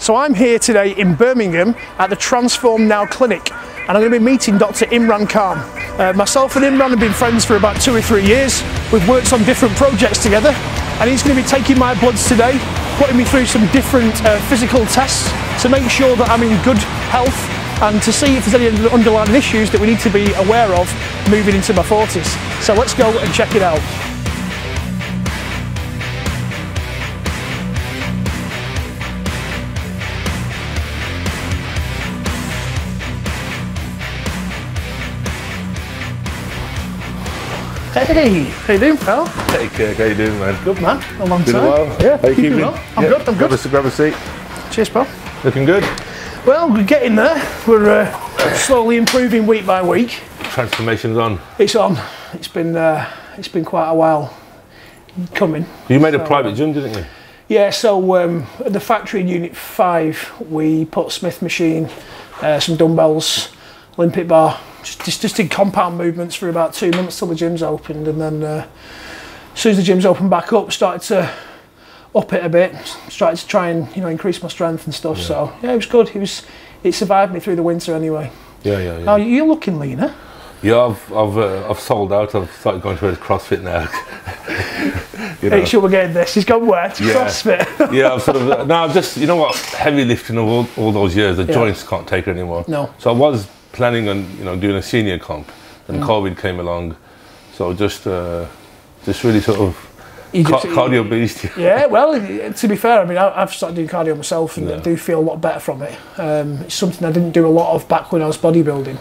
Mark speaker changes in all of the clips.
Speaker 1: So I'm here today in Birmingham at the Transform Now Clinic and I'm going to be meeting Dr. Imran Khan. Uh, myself and Imran have been friends for about two or three years. We've worked on different projects together and he's going to be taking my bloods today, putting me through some different uh, physical tests to make sure that I'm in good health and to see if there's any underlying issues that we need to be aware of moving into my 40s. So let's go and check it out. Hey, how you doing, pal?
Speaker 2: Hey, Kirk, how you doing, man?
Speaker 1: Good man. A long
Speaker 2: Been
Speaker 1: time.
Speaker 2: a while.
Speaker 1: Yeah,
Speaker 2: How you
Speaker 1: keeping
Speaker 2: keeping?
Speaker 1: well. I'm
Speaker 2: Yeah,
Speaker 1: good. I'm
Speaker 2: Grab
Speaker 1: good.
Speaker 2: a, grab a seat.
Speaker 1: Cheers, pal.
Speaker 2: Looking good.
Speaker 1: Well, we're getting there. We're uh, slowly improving week by week.
Speaker 2: Transformation's on.
Speaker 1: It's on. It's been uh, it's been quite a while coming.
Speaker 2: You made a private gym, didn't you?
Speaker 1: Yeah. So um, at the factory in Unit Five, we put Smith machine, uh, some dumbbells, Olympic bar. Just, just just did compound movements for about two months till the gym's opened, and then uh, as soon as the gym's opened back up, started to up it a bit. Started to try and you know increase my strength and stuff. So yeah, it was good. It was it survived me through the winter anyway.
Speaker 2: Yeah, yeah, yeah.
Speaker 1: Now you're looking leaner.
Speaker 2: yeah, I've, I've, uh, I've sold out. I've started going towards CrossFit now. you know.
Speaker 1: Make sure we're getting this. He's gone where? To
Speaker 2: Yeah.
Speaker 1: CrossFit.
Speaker 2: yeah, I've sort of now I've just you know what heavy lifting of all, all those years, the
Speaker 1: Yeah.
Speaker 2: joints can't take it anymore.
Speaker 1: No.
Speaker 2: So I was planning on you know doing a senior comp,
Speaker 1: Mm.
Speaker 2: and COVID came along, so just uh, just really sort of
Speaker 1: You
Speaker 2: ca-
Speaker 1: just-
Speaker 2: cardio beast.
Speaker 1: Yeah, well, to be fair, I mean, I- I've started doing cardio myself and I do feel a lot better from it. Um, it's something I didn't do a lot of back when I was bodybuilding.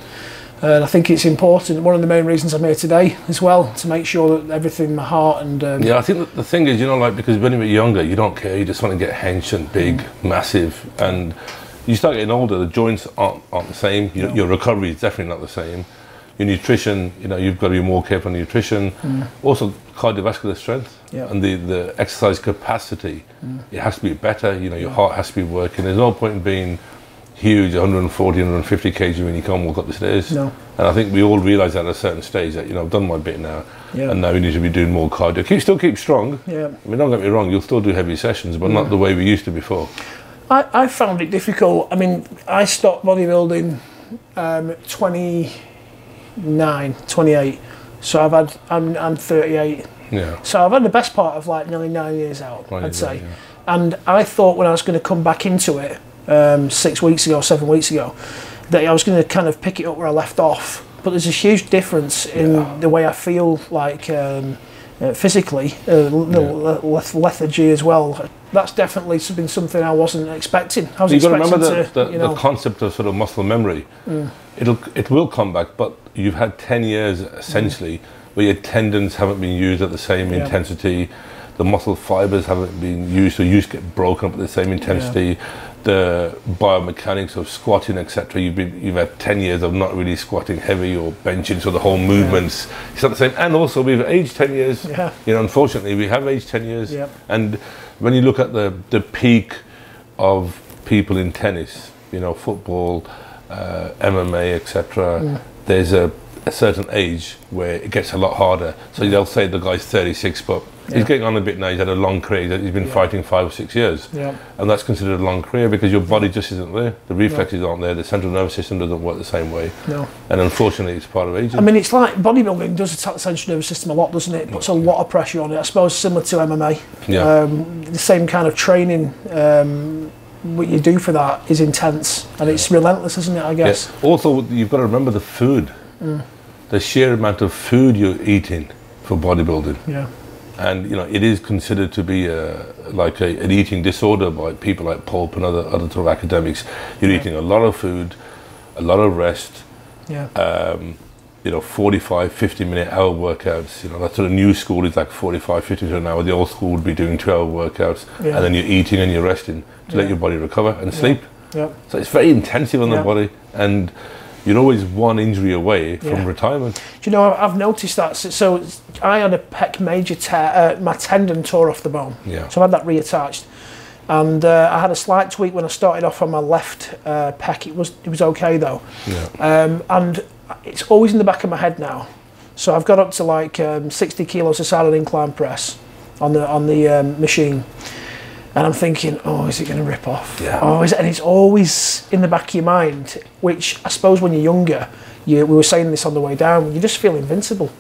Speaker 1: And I think it's important. One of the main reasons I'm here today as well to make sure that everything, my heart and um,
Speaker 2: Yeah, I think the thing is, you know, like because when you're younger, you don't care. You just want to get hench and big, massive, and you start getting older. The joints aren't, aren't the same. Your,
Speaker 1: No.
Speaker 2: your recovery is definitely not the same. Your nutrition, you know, you've got to be more careful on nutrition. Mm. Also, cardiovascular strength
Speaker 1: Yeah.
Speaker 2: and the, the exercise capacity. Mm. It has to be better. You know, your heart has to be working. There's no point in being huge, 140, 150 kg when you come walk up the stairs.
Speaker 1: No.
Speaker 2: And I think we all realise that at a certain stage that you know I've done my bit now,
Speaker 1: Yeah.
Speaker 2: and now we need to be doing more cardio. Keep still keep strong.
Speaker 1: yeah.
Speaker 2: I mean, don't get me wrong, you'll still do heavy sessions, but not the way we used to before.
Speaker 1: I, I found it difficult. I mean, I stopped bodybuilding um, at 29, 28. So I've had, I'm, I'm 38.
Speaker 2: Yeah.
Speaker 1: So I've had the best part of like nearly nine years out, I'd say.
Speaker 2: yeah.
Speaker 1: And I thought when I was going to come back into it um, six weeks ago, seven weeks ago, that I was going to kind of pick it up where I left off. But there's a huge difference in the way I feel like um, uh, physically, uh, the le- leth- lethargy as well. That's definitely been something I wasn't expecting. I was
Speaker 2: You've got to remember the,
Speaker 1: to,
Speaker 2: the,
Speaker 1: you know, Mm.
Speaker 2: the concept of sort of muscle memory. It'll it will come back, but you've had ten years essentially where your tendons haven't been used at the same
Speaker 1: Yeah.
Speaker 2: intensity, the muscle fibers haven't been used or used to get broken up at the same intensity. The biomechanics of squatting, etc. You've been you've had ten years of not really squatting heavy or benching, so the whole movements it's not the same. And also we've aged ten years.
Speaker 1: Yeah.
Speaker 2: You know, unfortunately, we have aged ten years. And when you look at the the peak of people in tennis, you know, football, uh, MMA, etc. There's a, a certain age where it gets a lot harder. So they'll say the guy's 36, but
Speaker 1: Yeah.
Speaker 2: he's getting on a bit now. He's had a long career. He's been fighting five or six years,
Speaker 1: Yeah.
Speaker 2: and that's considered a long career because your body just isn't there. The reflexes aren't there. The central nervous system doesn't work the same way,
Speaker 1: no.
Speaker 2: and unfortunately, it's part of aging.
Speaker 1: I mean, it's like bodybuilding does attack the central nervous system a lot, doesn't it? It puts a lot of pressure on it. I suppose similar to MMA.
Speaker 2: yeah,
Speaker 1: Um, the same kind of training. Um, what you do for that is intense and it's relentless, isn't it? I guess.
Speaker 2: Yes. Also, you've got to remember the food, the sheer amount of food you're eating for bodybuilding.
Speaker 1: Yeah.
Speaker 2: and you know it is considered to be a, like a, an eating disorder by people like Pope and other other sort of academics. You're eating a lot of food, a lot of rest.
Speaker 1: Yeah.
Speaker 2: Um, you know, 45, 50 minute hour workouts. You know, that sort of new school is like 45, 50 minutes an hour. The old school would be doing 12 workouts,
Speaker 1: Yeah.
Speaker 2: and then you're eating and you're resting to
Speaker 1: Yeah.
Speaker 2: let your body recover and sleep.
Speaker 1: yeah.
Speaker 2: So it's very intensive on
Speaker 1: Yeah.
Speaker 2: the body, and you're always one injury away from
Speaker 1: Yeah.
Speaker 2: retirement.
Speaker 1: Do you know? I've noticed that. So, I had a pec major tear. Uh, my tendon tore off the bone.
Speaker 2: Yeah.
Speaker 1: So I had that reattached, and uh, I had a slight tweak when I started off on my left uh, pec. It was it was okay though.
Speaker 2: Yeah.
Speaker 1: Um, and it's always in the back of my head now. So I've got up to like um, 60 kilos of silent incline press on the on the um, machine. And I'm thinking, oh, is it going to rip off?
Speaker 2: Yeah.
Speaker 1: Oh, is it? And it's always in the back of your mind, which I suppose when you're younger, you, we were saying this on the way down, you just feel invincible.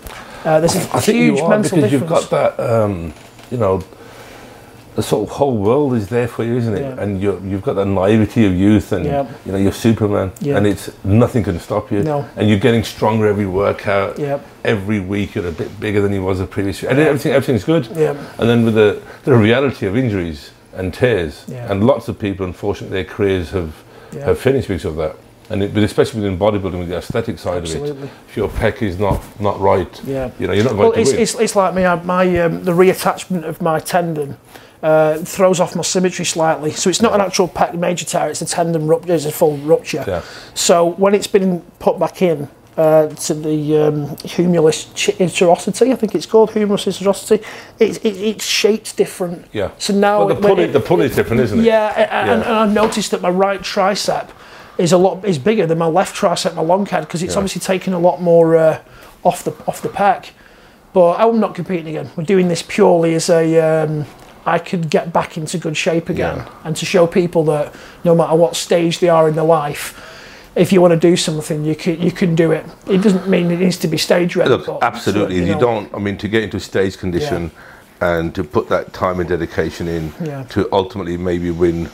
Speaker 1: Uh, there's a
Speaker 2: I think
Speaker 1: huge
Speaker 2: you are
Speaker 1: mental
Speaker 2: because
Speaker 1: difference.
Speaker 2: you've got that, um, you know, the sort of whole world is there for you, isn't it?
Speaker 1: Yeah.
Speaker 2: And you're, you've got that naivety of youth, and
Speaker 1: Yeah.
Speaker 2: you know you're Superman,
Speaker 1: Yeah.
Speaker 2: and it's nothing can stop you.
Speaker 1: No.
Speaker 2: And you're getting stronger every workout. Every week you're a bit bigger than you was the previous year, and everything everything's good. And then with the the reality of injuries and tears,
Speaker 1: Yeah.
Speaker 2: and lots of people, unfortunately, their careers have
Speaker 1: Yeah.
Speaker 2: have finished because of that. And it, but especially within bodybuilding, with the aesthetic side of it, if your pec is not not right,
Speaker 1: Yeah.
Speaker 2: you know you're not
Speaker 1: Well, it's, it's, it's like me. I, my um, the reattachment of my tendon uh, throws off my symmetry slightly. So it's not an actual pec major tear; it's a tendon rupture. It's a full rupture.
Speaker 2: Yeah.
Speaker 1: So when it's been put back in uh, to the um, humulus I think it's called humerus interosity, it, it, it's shaped different.
Speaker 2: Yeah.
Speaker 1: So now
Speaker 2: Well, the
Speaker 1: it-
Speaker 2: pull, the pull is different, isn't it?
Speaker 1: yeah, a- and, and I've noticed that my right tricep is a lot is bigger than my left tricep, my long head, because it's
Speaker 2: Yeah.
Speaker 1: obviously taken a lot more uh, off the off the pack. But I'm not competing again. We're doing this purely as a um, I could get back into good shape again,
Speaker 2: Yeah.
Speaker 1: and to show people that no matter what stage they are in their life. If you want to do something, you can you can do it. It doesn't mean it needs to be stage ready.
Speaker 2: Look, absolutely.
Speaker 1: so,
Speaker 2: you,
Speaker 1: know,
Speaker 2: don't. I mean, to get into stage condition and to put that time and dedication in
Speaker 1: Yeah.
Speaker 2: to ultimately maybe win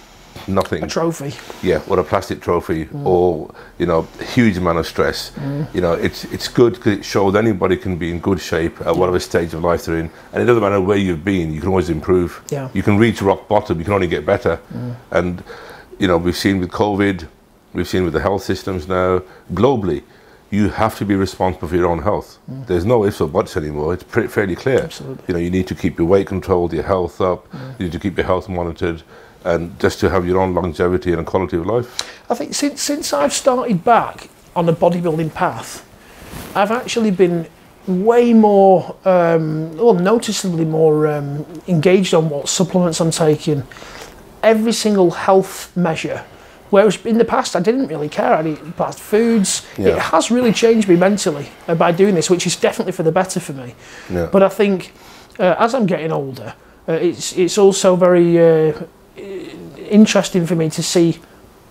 Speaker 2: nothing.
Speaker 1: a trophy.
Speaker 2: yeah, or a plastic trophy,
Speaker 1: Mm.
Speaker 2: or you know, huge amount of stress. You know, it's it's good because it shows anybody can be in good shape at whatever stage of life they're in, and it doesn't matter where you've been. You can always improve.
Speaker 1: Yeah.
Speaker 2: You can reach rock bottom. You can only get better. And you know, we've seen with COVID, we've seen with the health systems now globally. You have to be responsible for your own health. There's no ifs or buts anymore. It's pretty, fairly clear.
Speaker 1: Absolutely.
Speaker 2: You know, you need to keep your weight controlled, your health up. You need to keep your health monitored, and just to have your own longevity and quality of life.
Speaker 1: I think since since I've started back on the bodybuilding path, I've actually been way more, um, well, noticeably more um, engaged on what supplements I'm taking. Every single health measure. Whereas in the past, I didn't really care. I'd eat fast foods. It has really changed me mentally by doing this, which is definitely for the better for me.
Speaker 2: Yeah.
Speaker 1: But I think uh, as I'm getting older, uh, it's it's also very uh, interesting for me to see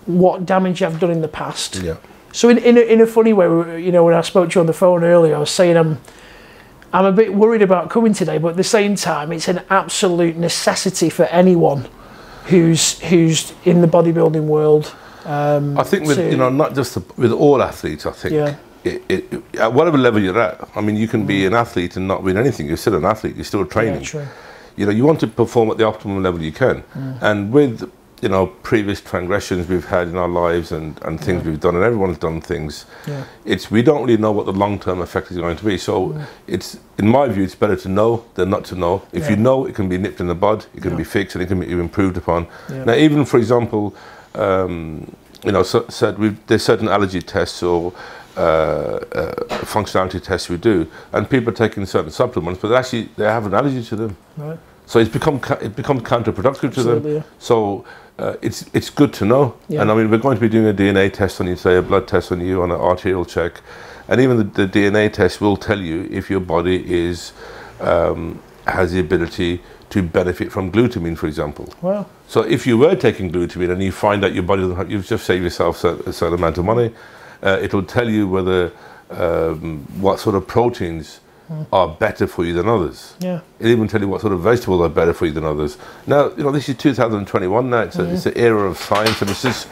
Speaker 1: what damage I've done in the past.
Speaker 2: yeah.
Speaker 1: So in in a, in a funny way, you know, when I spoke to you on the phone earlier, I was saying I'm I'm a bit worried about coming today, but at the same time, it's an absolute necessity for anyone who's who's in the bodybuilding world. Um,
Speaker 2: I think with
Speaker 1: to-
Speaker 2: you know not just the, with all athletes. I think
Speaker 1: Yeah.
Speaker 2: it, it, at whatever level you're at. I mean, you can be an athlete and not win anything. You're still an athlete. You're still
Speaker 1: yeah,
Speaker 2: training.
Speaker 1: true.
Speaker 2: you know, you want to perform at the optimum level you can. And with, you know, previous transgressions we've had in our lives and, and things we've done, and everyone's done things,
Speaker 1: Yeah.
Speaker 2: it's we don't really know what the long term effect is going to be. So it's, in my view, it's better to know than not to know. If you know, it can be nipped in the bud, it can
Speaker 1: Yeah.
Speaker 2: be fixed, and it can be improved upon.
Speaker 1: Yeah.
Speaker 2: Now, even for example, um, you know, so, said we've, there's certain allergy tests or uh, uh, functionality tests we do, and people are taking certain supplements, but actually they have an allergy to them.
Speaker 1: Right.
Speaker 2: So it's become it becomes counterproductive to
Speaker 1: Absolutely,
Speaker 2: them. So uh, it's it's good to know.
Speaker 1: Yeah.
Speaker 2: And I mean, we're going to be doing a DNA test on you say a blood test on you, on an arterial check, and even the, the DNA test will tell you if your body is um, has the ability to benefit from glutamine, for example.
Speaker 1: Well,
Speaker 2: So if you were taking glutamine and you find that your body doesn't have, you've just saved yourself a, a certain amount of money, uh, it'll tell you whether um, what sort of proteins are better for you than others.
Speaker 1: yeah.
Speaker 2: It'll even tell you what sort of vegetables are better for you than others. Now, you know, this is 2021 now. It's, a, it's an era of science, and it's just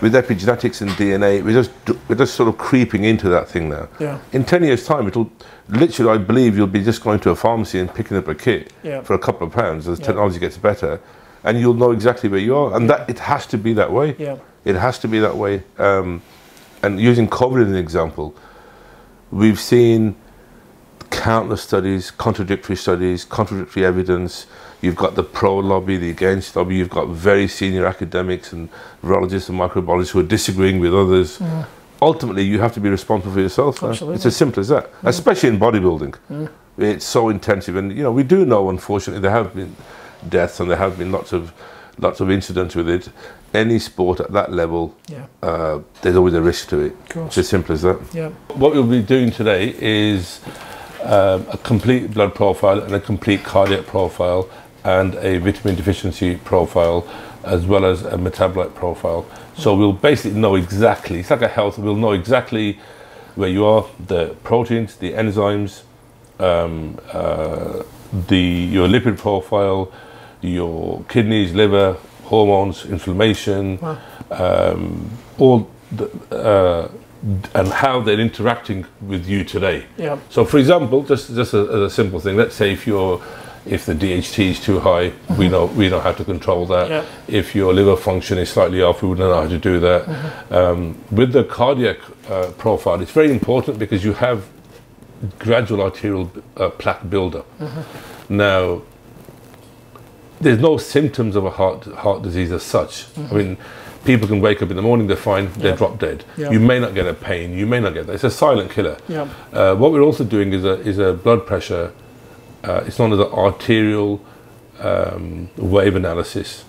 Speaker 2: with epigenetics and DNA, we're just we're just sort of creeping into that thing now.
Speaker 1: Yeah.
Speaker 2: In 10 years' time, it'll literally, I believe, you'll be just going to a pharmacy and picking up a kit
Speaker 1: Yeah.
Speaker 2: for a couple of pounds as
Speaker 1: Yeah.
Speaker 2: technology gets better, and you'll know exactly where you are. And that it has to be that way.
Speaker 1: Yeah.
Speaker 2: It has to be that way. Um, and using COVID as an example, we've seen countless studies, contradictory studies, contradictory evidence. You've got the pro lobby, the against lobby. You've got very senior academics and virologists and microbiologists who are disagreeing with others. Ultimately, you have to be responsible for yourself. now. It's as simple as that, especially in bodybuilding. It's so intensive, and you know we do know, unfortunately, there have been deaths and there have been lots of lots of incidents with it. Any sport at that level,
Speaker 1: Yeah.
Speaker 2: uh, there's always a risk to it. It's as simple as that.
Speaker 1: Yeah.
Speaker 2: What we'll be doing today is um, a complete blood profile and a complete cardiac profile and a vitamin deficiency profile, as well as a metabolite profile. So we'll basically know exactly, it's like a health, we'll know exactly where you are, the proteins, the enzymes, um, uh, the your lipid profile, your kidneys, liver, hormones, inflammation,
Speaker 1: Wow.
Speaker 2: um, all the, uh, and how they're interacting with you today.
Speaker 1: Yeah.
Speaker 2: So, for example, just just a, as a simple thing, let's say if you're if the DHT is too high, we know we know how to control that.
Speaker 1: Yeah.
Speaker 2: If your liver function is slightly off, we would know how to do that. Um, with the cardiac uh, profile, it's very important because you have gradual arterial uh, plaque buildup. Now, there's no symptoms of a heart heart disease as such. I mean, people can wake up in the morning, they're fine, they're
Speaker 1: Yeah.
Speaker 2: drop dead.
Speaker 1: Yeah.
Speaker 2: You may not get a pain, you may not get that. It's a silent killer.
Speaker 1: Yeah.
Speaker 2: Uh, what we're also doing is a is a blood pressure. Uh, it's known as an arterial um, wave analysis,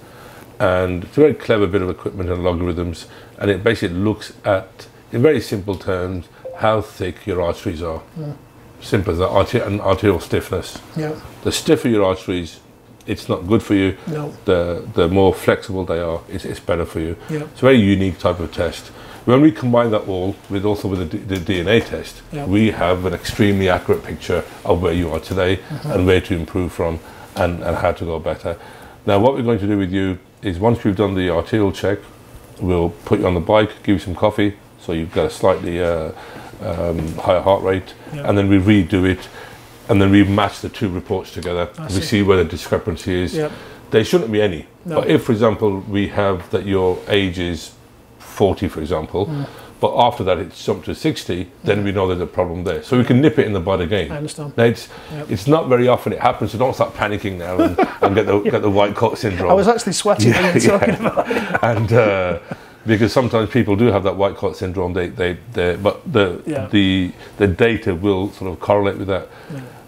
Speaker 2: and it's a very clever bit of equipment and logarithms, and it basically looks at, in very simple terms, how thick your arteries are. Simple as that, arter- and arterial stiffness.
Speaker 1: Yeah.
Speaker 2: The stiffer your arteries, it's not good for you.
Speaker 1: No.
Speaker 2: The the more flexible they are, it's, it's better for you.
Speaker 1: Yeah.
Speaker 2: It's a very unique type of test. When we combine that all with also with the, D- the DNA test,
Speaker 1: Yeah.
Speaker 2: we have an extremely accurate picture of where you are today
Speaker 1: Mm-hmm.
Speaker 2: and where to improve from and, and how to go better. Now, what we're going to do with you is once we've done the arterial check, we'll put you on the bike, give you some coffee, so you've got a slightly uh, um, higher heart rate,
Speaker 1: Yeah.
Speaker 2: and then we redo it, and then we match the two reports together.
Speaker 1: I
Speaker 2: We
Speaker 1: see.
Speaker 2: see where the discrepancy is.
Speaker 1: Yeah.
Speaker 2: There shouldn't be any.
Speaker 1: No.
Speaker 2: But if, for example, we have that your age is 40, for example,
Speaker 1: Mm.
Speaker 2: but after that it's jumped to 60, then we know there's a problem there. So we can nip it in the bud again.
Speaker 1: I understand.
Speaker 2: Now, it's,
Speaker 1: Yep.
Speaker 2: it's not very often it happens, so don't start panicking now and, and get, the, get the white coat syndrome.
Speaker 1: I was actually sweating when you were talking about
Speaker 2: and uh, because sometimes people do have that white coat syndrome, they, they, they but the,
Speaker 1: Yeah.
Speaker 2: the, the data will sort of correlate with that.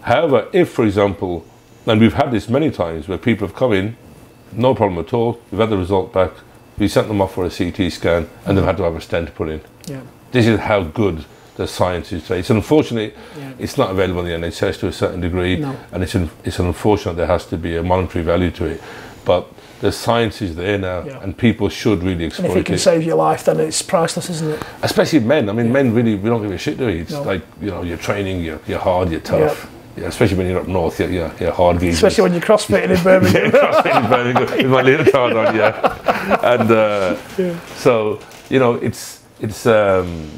Speaker 2: However, if, for example, and we've had this many times where people have come in, no problem at all, we've had the result back, we sent them off for a CT scan, and they've had to have a stent put in.
Speaker 1: Yeah.
Speaker 2: This is how good the science is today. So unfortunately,
Speaker 1: Yeah.
Speaker 2: it's not available in the NHS to a certain degree,
Speaker 1: No.
Speaker 2: and it's, un- it's unfortunate there has to be a monetary value to it. But the science is there now,
Speaker 1: Yeah.
Speaker 2: and people should really
Speaker 1: And if it can
Speaker 2: it.
Speaker 1: save your life, then it's priceless, isn't it?
Speaker 2: Especially men. I mean, men really we don't give a shit, do we? It's
Speaker 1: No.
Speaker 2: like you know, you're training, you're, you're hard, you're tough. Yeah, especially when you're up north, you're, you're, you're hard geezers.
Speaker 1: Especially when you're crossfitting in Birmingham.
Speaker 2: CrossFit in Birmingham with my leotard on, yeah. And uh, so, you know, it's it's. Um,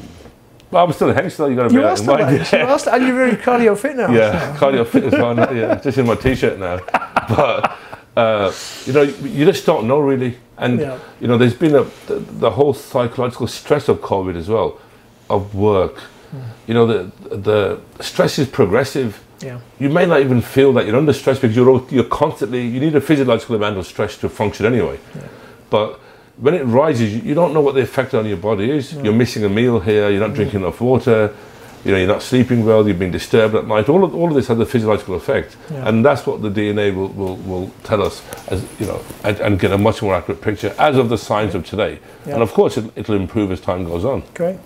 Speaker 2: well, I'm still a hench, though. You got to
Speaker 1: You
Speaker 2: bear
Speaker 1: are
Speaker 2: that in
Speaker 1: still
Speaker 2: mind.
Speaker 1: like, you are still, and you're very cardio fit now.
Speaker 2: Yeah, cardio fit as well. Yeah, just in my t-shirt now. But uh, you know, you just don't know really. And
Speaker 1: Yeah.
Speaker 2: you know, there's been a the, the whole psychological stress of COVID as well, of work.
Speaker 1: Hmm.
Speaker 2: You know, the the stress is progressive.
Speaker 1: Yeah.
Speaker 2: You may not even feel that you're under stress because you're you're constantly you need a physiological amount of stress to function anyway. Yeah. But when it rises, you, you don't know what the effect on your body is. You're missing a meal here. You're not drinking enough water. You know, you're not sleeping well. You've been disturbed at night. All of all of this has a physiological effect,
Speaker 1: Yeah.
Speaker 2: and that's what the DNA will, will, will tell us as you know, and, and get a much more accurate picture as of the science of today.
Speaker 1: Yeah.
Speaker 2: And of course, it, it'll improve as time goes on.
Speaker 1: Great.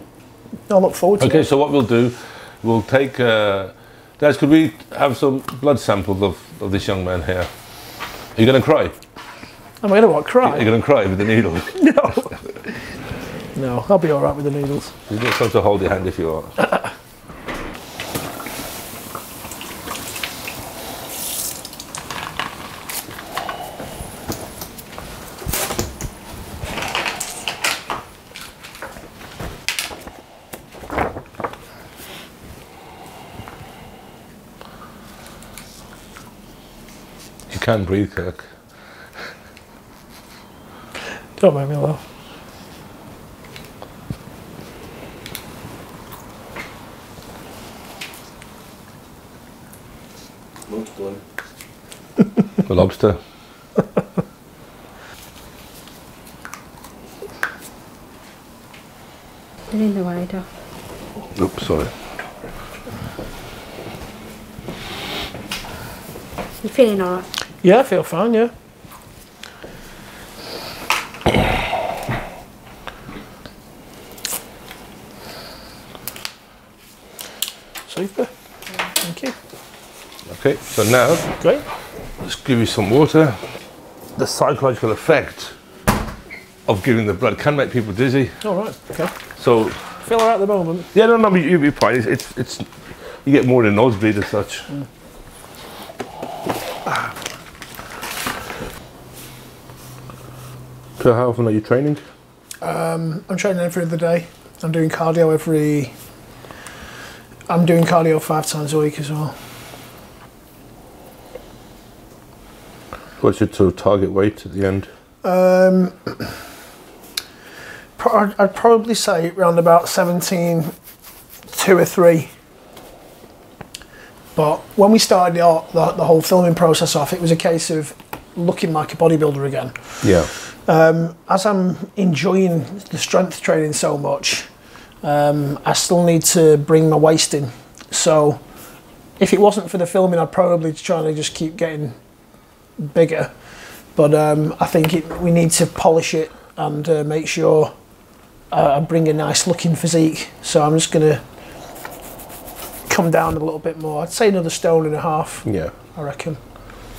Speaker 1: I look forward to
Speaker 2: Okay,
Speaker 1: it.
Speaker 2: Okay, so what we'll do, we'll take. Uh, Des, could we have some blood samples of, of this young man here? Are you going to cry?
Speaker 1: Am I going to what,
Speaker 2: Are
Speaker 1: cry?
Speaker 2: You're going to cry with the needles?
Speaker 1: No. No, I'll be all right with the needles.
Speaker 2: You just have to hold your hand if you want. can't breathe, Kirk.
Speaker 1: Don't make me laugh.
Speaker 2: The lobster.
Speaker 3: Get in the water.
Speaker 2: Oops, sorry.
Speaker 3: You feeling alright?
Speaker 1: Yeah, I feel fine, yeah. Super. Thank you.
Speaker 2: Okay, so now
Speaker 1: Great.
Speaker 2: Let's give you some water. The psychological effect of giving the blood can make people dizzy.
Speaker 1: All right. Okay.
Speaker 2: So
Speaker 1: Feel alright at the moment.
Speaker 2: yeah, no, no, you'll be fine. It's, it's, it's you get more than nosebleed as such. Mm. So how often are you training?
Speaker 1: I'm training every other day. I'm doing cardio every. I'm doing cardio five times a week as well.
Speaker 2: What's your sort of target weight at the end?
Speaker 1: Um, pro- I'd- I'd probably say around about 17, two or three. But when we started the, the, the whole filming process off, it was a case of looking like a bodybuilder again.
Speaker 2: Yeah.
Speaker 1: As I'm enjoying the strength training so much, um, I still need to bring my waist in. So if it wasn't for the filming, I'd probably try to just keep getting bigger. But um, I think it, we need to polish it and uh, make sure uh, I bring a nice looking physique. So I'm just going to come down a little bit more. I'd say another stone and a half,
Speaker 2: Yeah.
Speaker 1: I reckon.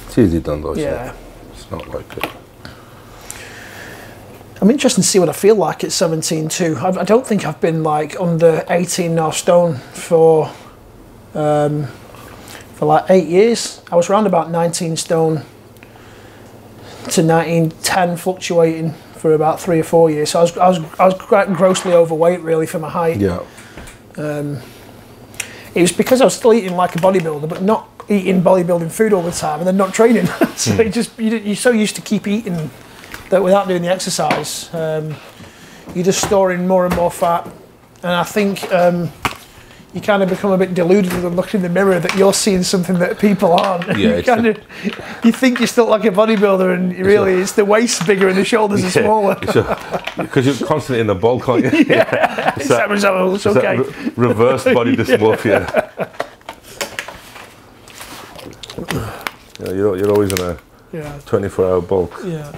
Speaker 2: It's easy done though. isn't it?
Speaker 1: Yeah.
Speaker 2: It's not like it.
Speaker 1: I'm interested to see what I feel like at 17 too. I, I don't think I've been like under 18 and stone for um, for like eight years. I was around about 19 stone to 19, 10 fluctuating for about three or four years. So I was I was I was quite grossly overweight really for my height.
Speaker 2: Yeah.
Speaker 1: It was because I was still eating like a bodybuilder, but not eating bodybuilding food all the time, and then not training. so it just you, you're so used to keep eating that without doing the exercise, um, you're just storing more and more fat. And I think um, you kind of become a bit deluded when you look in the mirror that you're seeing something that people aren't.
Speaker 2: Yeah,
Speaker 1: you
Speaker 2: it's
Speaker 1: kind of you think you're still like a bodybuilder, and really it's the waist bigger and the shoulders are smaller.
Speaker 2: Because you're constantly in the bulk, aren't you? yeah. It's that,
Speaker 1: It's, it's
Speaker 2: it's
Speaker 1: okay.
Speaker 2: re- reverse body dysmorphia. yeah, you're, you're always in a
Speaker 1: yeah,
Speaker 2: 24 hour bulk.
Speaker 1: yeah,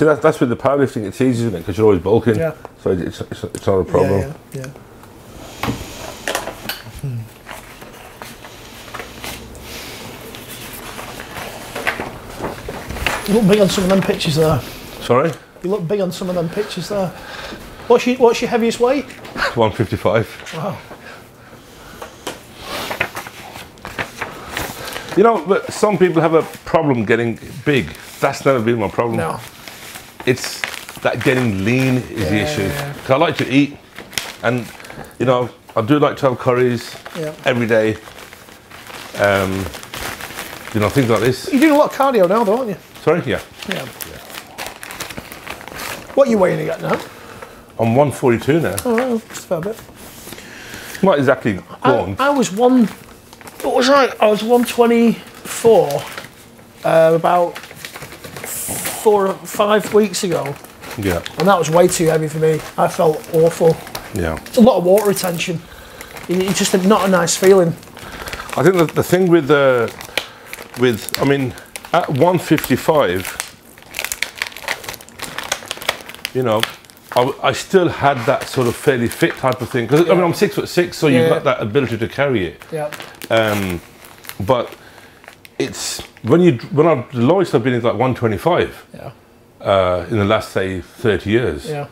Speaker 2: See, that, that's with the powerlifting, it's easy, isn't it? Because you're always bulking.
Speaker 1: Yeah.
Speaker 2: So it's, it's, it's not a problem.
Speaker 1: yeah, yeah. yeah. You look big on some of them pictures there.
Speaker 2: Sorry?
Speaker 1: You look big on some of them pictures there. What's your, what's your heaviest weight?
Speaker 2: 155.
Speaker 1: Wow.
Speaker 2: You know, but some people have a problem getting big. That's never been my problem.
Speaker 1: No.
Speaker 2: It's that getting lean is the
Speaker 1: Yeah,
Speaker 2: issue.
Speaker 1: yeah.
Speaker 2: 'Cause I like to eat, and you know, I do like to have curries
Speaker 1: Yeah.
Speaker 2: every day. Um, you know, things like this.
Speaker 1: You're doing a lot of cardio now, though, aren't you?
Speaker 2: Sorry, yeah.
Speaker 1: Yeah. What are you weighing again now?
Speaker 2: I'm 142 now.
Speaker 1: Oh, just a fair bit.
Speaker 2: Not exactly
Speaker 1: I. I was one. What was I? I was 124 uh, about four or five weeks ago,
Speaker 2: yeah,
Speaker 1: and that was way too heavy for me. I felt awful.
Speaker 2: yeah.
Speaker 1: It's a lot of water retention. It- It's just not a nice feeling.
Speaker 2: I think the, the thing with the with I mean at 155, you know, I, I still had that sort of fairly fit type of thing because I mean I'm six foot six, so you've
Speaker 1: Yeah.
Speaker 2: got that ability to carry it.
Speaker 1: Yeah.
Speaker 2: Um, but it's when you when I the lowest I've been is like 125
Speaker 1: Yeah.
Speaker 2: uh, in the last say 30 years.
Speaker 1: Yeah.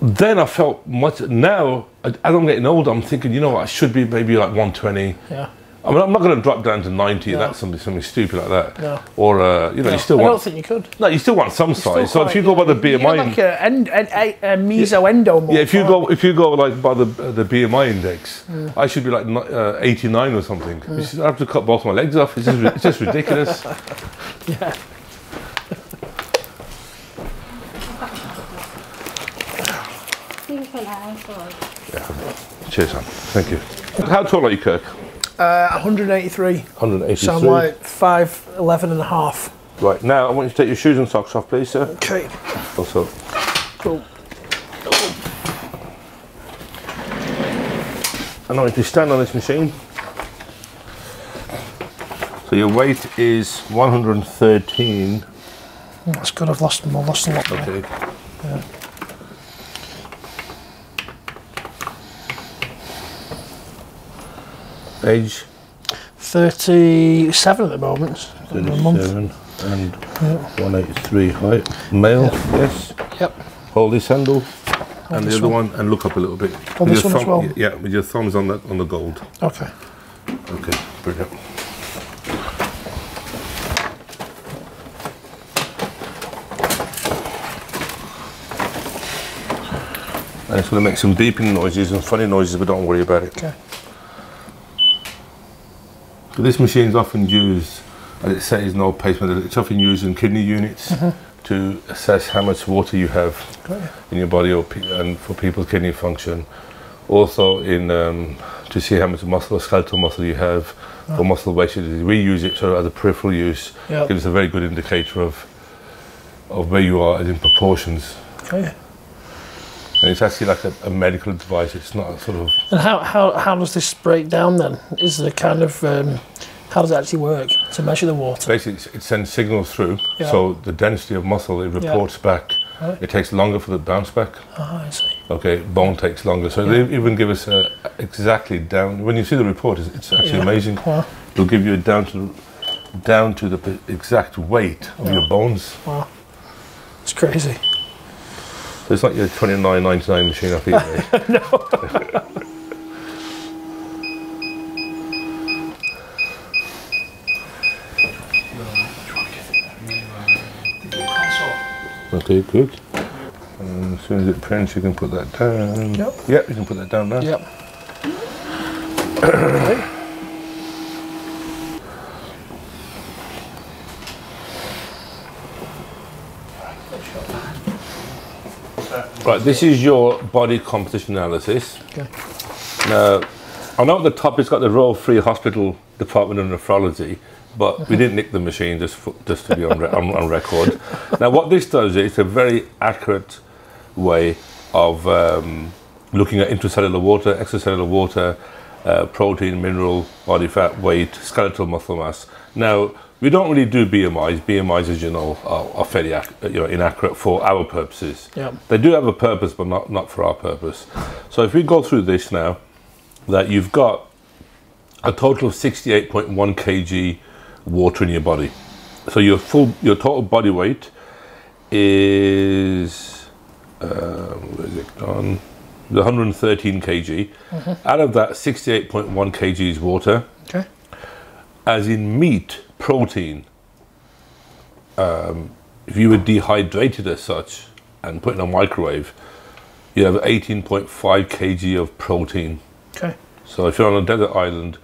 Speaker 2: Then I felt much. Now as I'm getting older, I'm thinking, you know what, I should be maybe like 120.
Speaker 1: Yeah.
Speaker 2: I mean, I'm not going to drop down to 90.
Speaker 1: No.
Speaker 2: That's something something stupid like that.
Speaker 1: No.
Speaker 2: Or uh, you know, you still
Speaker 1: I don't
Speaker 2: want
Speaker 1: think you could.
Speaker 2: no, you still want some
Speaker 1: Still
Speaker 2: size. So if you go by the
Speaker 1: you get
Speaker 2: BMI,
Speaker 1: like a, end, a, a, a meso endomorph.
Speaker 2: yeah, if you
Speaker 1: aren't
Speaker 2: go if you go like by the uh, the BMI index,
Speaker 1: Mm.
Speaker 2: I should be like uh, 89 or something. You should- I have to cut both my legs off. It's just, it's just ridiculous.
Speaker 1: you? Yeah.
Speaker 3: You can answer.
Speaker 2: Cheers, man. Thank you. How tall are you, Kirk?
Speaker 1: Uh, 183.
Speaker 2: 183.
Speaker 1: So I'm like 5'11 and a half.
Speaker 2: Right now, I want you to take your shoes and socks off, please, sir.
Speaker 1: Okay.
Speaker 2: Also,
Speaker 1: Cool.
Speaker 2: and I want you to stand on this machine. So your weight is 113.
Speaker 1: That's good. I've lost, I've lost a lot.
Speaker 2: Okay. Age
Speaker 1: 37 at the moment.
Speaker 2: 37 and 183 height. Male, yes.
Speaker 1: Yep.
Speaker 2: Hold this handle. And the other
Speaker 1: one.
Speaker 2: one. and look up a little bit.
Speaker 1: Oh,
Speaker 2: With
Speaker 1: this
Speaker 2: your
Speaker 1: one as well?
Speaker 2: Yeah, with your thumbs on the on the gold.
Speaker 1: Okay.
Speaker 2: Okay, brilliant. And it's going to make some beeping noises and funny noises, but don't worry about it.
Speaker 1: Okay.
Speaker 2: So this machine is often used, as it says, no pacemaker. It's often used in kidney units to assess how much water you have in your body or pe- and for people's kidney function. Also, in um, to see how much muscle or skeletal muscle you have or muscle wastage. We use it sort of as a peripheral use.
Speaker 1: Yeah.
Speaker 2: Gives us a very good indicator of of where you are as in proportions.
Speaker 1: Okay.
Speaker 2: And it's actually like a, a medical device. It's not a sort of
Speaker 1: And how, how, how does this break down then? Is there kind of, um, how does it actually work to measure the water?
Speaker 2: basically it sends signals through.
Speaker 1: Yeah.
Speaker 2: So the density of muscle it reports back.
Speaker 1: Right.
Speaker 2: It takes longer for the bounce back.
Speaker 1: Ah, I see.
Speaker 2: Okay, bone takes longer. So they even give us a, exactly down. When you see the report, it's, it's actually
Speaker 1: Yeah.
Speaker 2: amazing.
Speaker 1: Wow.
Speaker 2: It'll give you a down to down to the exact weight of
Speaker 1: Yeah.
Speaker 2: your bones.
Speaker 1: Wow. It's crazy.
Speaker 2: So it's like your twenty nine ninety nine machine off eBay. Okay, good. And as soon as it prints, you can put that down.
Speaker 1: Yep.
Speaker 2: Yep, you can put that down now.
Speaker 1: Yep.
Speaker 2: Right, this is your body composition analysis.
Speaker 1: Okay.
Speaker 2: Now, I know at the top it's got the Royal Free Hospital Department of Nephrology, but we didn't nick the machine just for, just to be on, re- on, on record. Now, what this does is it's a very accurate way of um, looking at intracellular water, extracellular water, uh, protein, mineral, body fat, weight, skeletal muscle mass. Now, we don't really do BMIs. BMIs, as you know, are, are fairly ac- you know, inaccurate for our purposes.
Speaker 1: Yep.
Speaker 2: They do have a purpose, but not, not for our purpose. So if we go through this now, that you've got a total of 68.1 kg water in your body. So your full, your total body weight is, um, where is it gone? The 113 kg. Out of that, 68.1 kg is water
Speaker 1: Okay.
Speaker 2: as in meat, protein, um, if you were dehydrated as such and put in a microwave, you have 18.5 kg of protein.
Speaker 1: Okay.
Speaker 2: So if you're on a desert island,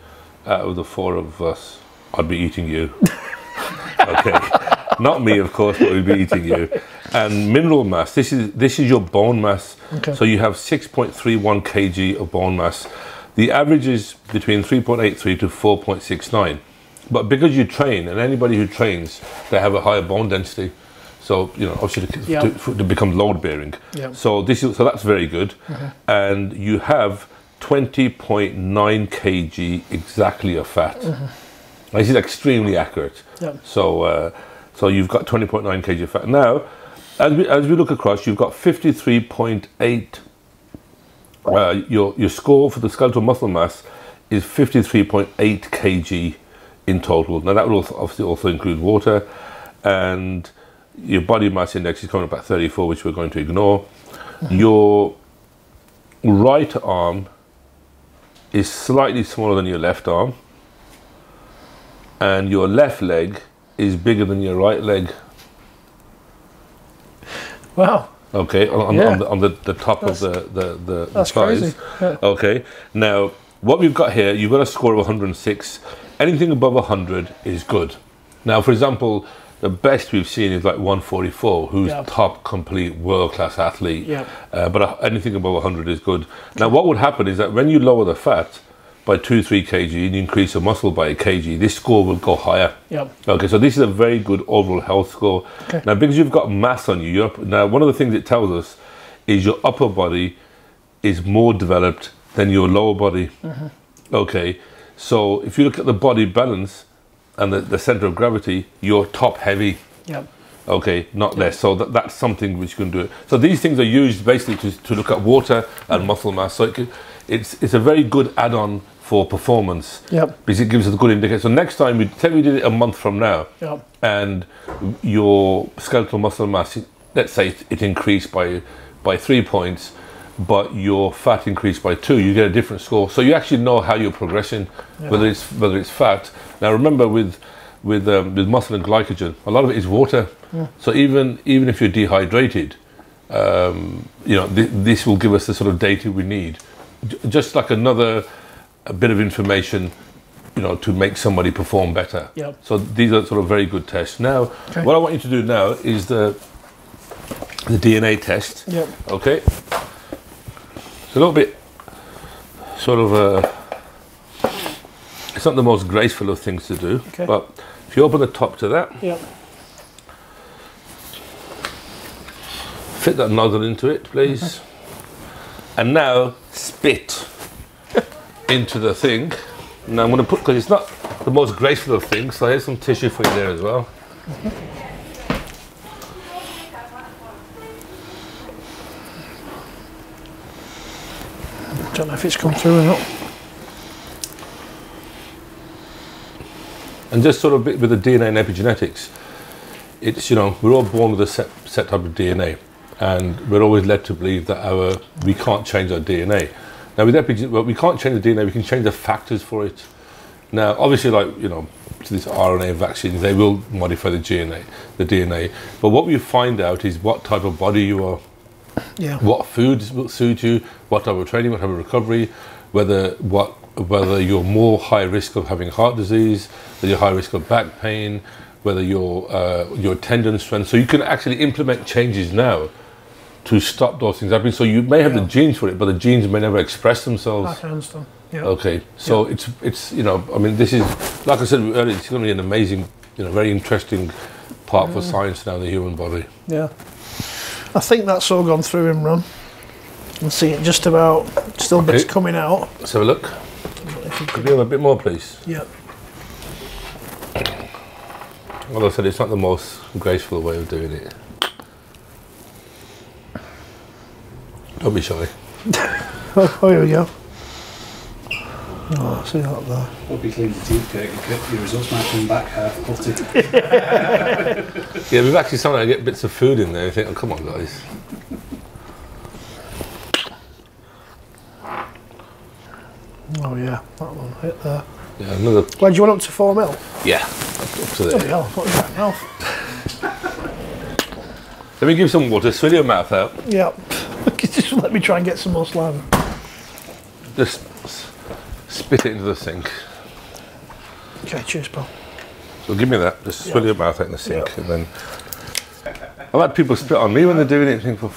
Speaker 2: out of the four of us, I'd be eating you. okay, not me, of course, but we'd be eating you. And mineral mass. This is this is your bone mass.
Speaker 1: Okay.
Speaker 2: So you have 6.31 kg of bone mass. The average is between 3.83 to 4.69. But because you train, and anybody who trains, they have a higher bone density. So you know, obviously, to,
Speaker 1: Yeah.
Speaker 2: to, to become load bearing.
Speaker 1: Yeah.
Speaker 2: So this is so that's very good, and you have 20.9 kg exactly of fat. This is extremely accurate.
Speaker 1: Yeah.
Speaker 2: So uh, so you've got 20.9 kg of fat. Now, as we as we look across, you've got 53.8. Uh, your your score for the skeletal muscle mass is 53.8 kg in total. Now that would also obviously also include water, and your body mass index is coming up at 34, which we're going to ignore. Mm-hmm. Your right arm is slightly smaller than your left arm, and your left leg is bigger than your right leg.
Speaker 1: Wow.
Speaker 2: Okay, on, on,
Speaker 1: Yeah.
Speaker 2: on, the, on the, the top of the the, the, the
Speaker 1: That's
Speaker 2: thighs.
Speaker 1: crazy. Yeah.
Speaker 2: Okay, now what we've got here, you've got a score of 106. Anything above 100 is good. Now, for example, the best we've seen is like 144, who's top complete world class athlete.
Speaker 1: Yeah.
Speaker 2: Uh, but anything above 100 is good. Now, what would happen is that when you lower the fat by 2 3 kg and you increase the muscle by a kg, this score will go higher.
Speaker 1: Yep.
Speaker 2: Okay, so this is a very good overall health score.
Speaker 1: Okay.
Speaker 2: Now, because you've got mass on you, you're now one of the things it tells us is your upper body is more developed than your lower body. Okay, so if you look at the body balance and the, the center of gravity, you're top heavy.
Speaker 1: Yep.
Speaker 2: Okay, not less. So that, that's something which you can do. It. So these things are used basically to, to look at water and mm. muscle mass. So it, it's it's a very good add-on for performance.
Speaker 1: Yep.
Speaker 2: Because it gives us a good indicator. So next time, we say we did it a month from now,
Speaker 1: Yep.
Speaker 2: and your skeletal muscle mass, let's say it- it increased by by three points, but your fat increased by two, you get a different score. So you actually know how you're progressing, whether it's whether it's fat. Now remember with with um, with muscle and glycogen, a lot of it is water. So even even if you're dehydrated, um, you know th- this will give us the sort of data we need, J- just like another a bit of information, you know, to make somebody perform better.
Speaker 1: Yep.
Speaker 2: So these are sort of very good tests. Now,
Speaker 1: Okay.
Speaker 2: what I want you to do now is the the DNA test.
Speaker 1: Yep.
Speaker 2: Okay. It's a little bit sort of uh, it's not the most graceful of things to do,
Speaker 1: Okay.
Speaker 2: but if you open the top to that,
Speaker 1: Yep.
Speaker 2: fit that nozzle into it, please, and now spit into the thing. Now I'm going to put because it's not the most graceful of things, so here's some tissue for you there as well.
Speaker 1: Don't know if it's come through or not.
Speaker 2: And just sort of bit with the DNA and epigenetics, it's you know we're all born with a set set type of DNA, and we're always led to believe that our we can't change our DNA. Now with epigen, well, we can't change the DNA, we can change the factors for it. Now, obviously, like you know, to these RNA vaccines, they will modify the DNA, the DNA. But what we find out is what type of body you are,
Speaker 1: Yeah.
Speaker 2: what foods will suit you, what type of training, what type of recovery, whether what whether you're more high risk of having heart disease, whether you're high risk of back pain, whether your uh, your tendon strength. So you can actually implement changes now to stop those things happening. So you may have the genes for it, but the genes may never express themselves.
Speaker 1: I understand. Yeah.
Speaker 2: Okay, so it's it's you know I mean this is like I said earlier, it's going to be an amazing, you know, very interesting part
Speaker 1: Mm.
Speaker 2: for science now, the human body.
Speaker 1: Yeah. I think that's all gone through Imran. I see it just about still bits
Speaker 2: Okay.
Speaker 1: coming out.
Speaker 2: Let's have a look.
Speaker 1: You
Speaker 2: Could
Speaker 1: could,
Speaker 2: have a bit more, please?
Speaker 1: yeah.
Speaker 2: Well, I said it's not the most graceful way of doing it. Don't be shy.
Speaker 1: Oh, here we go. Oh, I see that there.
Speaker 4: Hope you cleaned the teeth, Kirk. You kept your results matching back half putty.
Speaker 2: Yeah, we've actually sometimes get bits of food in there. You think, oh, come on, guys.
Speaker 1: Oh yeah, that one hit there.
Speaker 2: Yeah, another.
Speaker 1: Where do you want up to four mil?
Speaker 2: Yeah, up to
Speaker 1: Oh
Speaker 2: there.
Speaker 1: yeah, what is that now?
Speaker 2: Let me give you some water. Swill your mouth out.
Speaker 1: Yeah. just let me try and get some more slime.
Speaker 2: Just s- spit it into the sink.
Speaker 1: Okay, cheers, pal.
Speaker 2: So give me that. Just swill
Speaker 1: Yeah.
Speaker 2: your mouth out in the sink,
Speaker 1: Yeah.
Speaker 2: and then. I've had people spit on me when they're doing it. Think, well,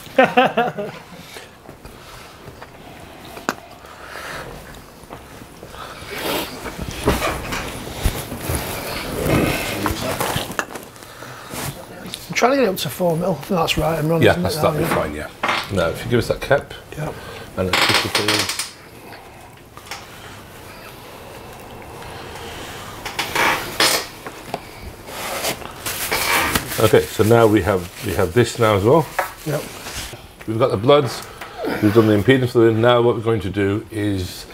Speaker 1: I'm trying to get it up to four mil. That's right. I'm running.
Speaker 2: yeah, that's that'll be fine. Yeah. Now, if you give us that cap
Speaker 1: Yeah.
Speaker 2: and a tissue, please. Okay, so now we have we have this now as well.
Speaker 1: Yep.
Speaker 2: We've got the bloods. We've done the impedance for them. Now what we're going to do is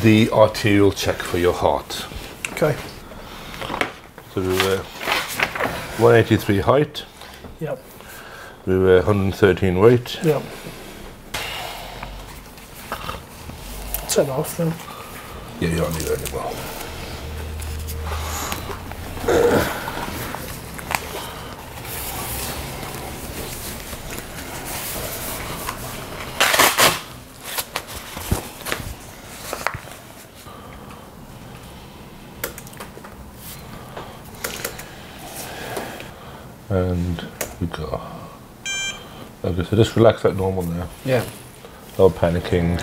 Speaker 2: the arterial check for your heart.
Speaker 1: Okay.
Speaker 2: So we were 183 height.
Speaker 1: Yep.
Speaker 2: We were 113 weight.
Speaker 1: Yep. Turn off then.
Speaker 2: Yeah, you don't need that anymore. And we go. Okay, so just relax like normal now.
Speaker 1: Yeah.
Speaker 2: No panicking.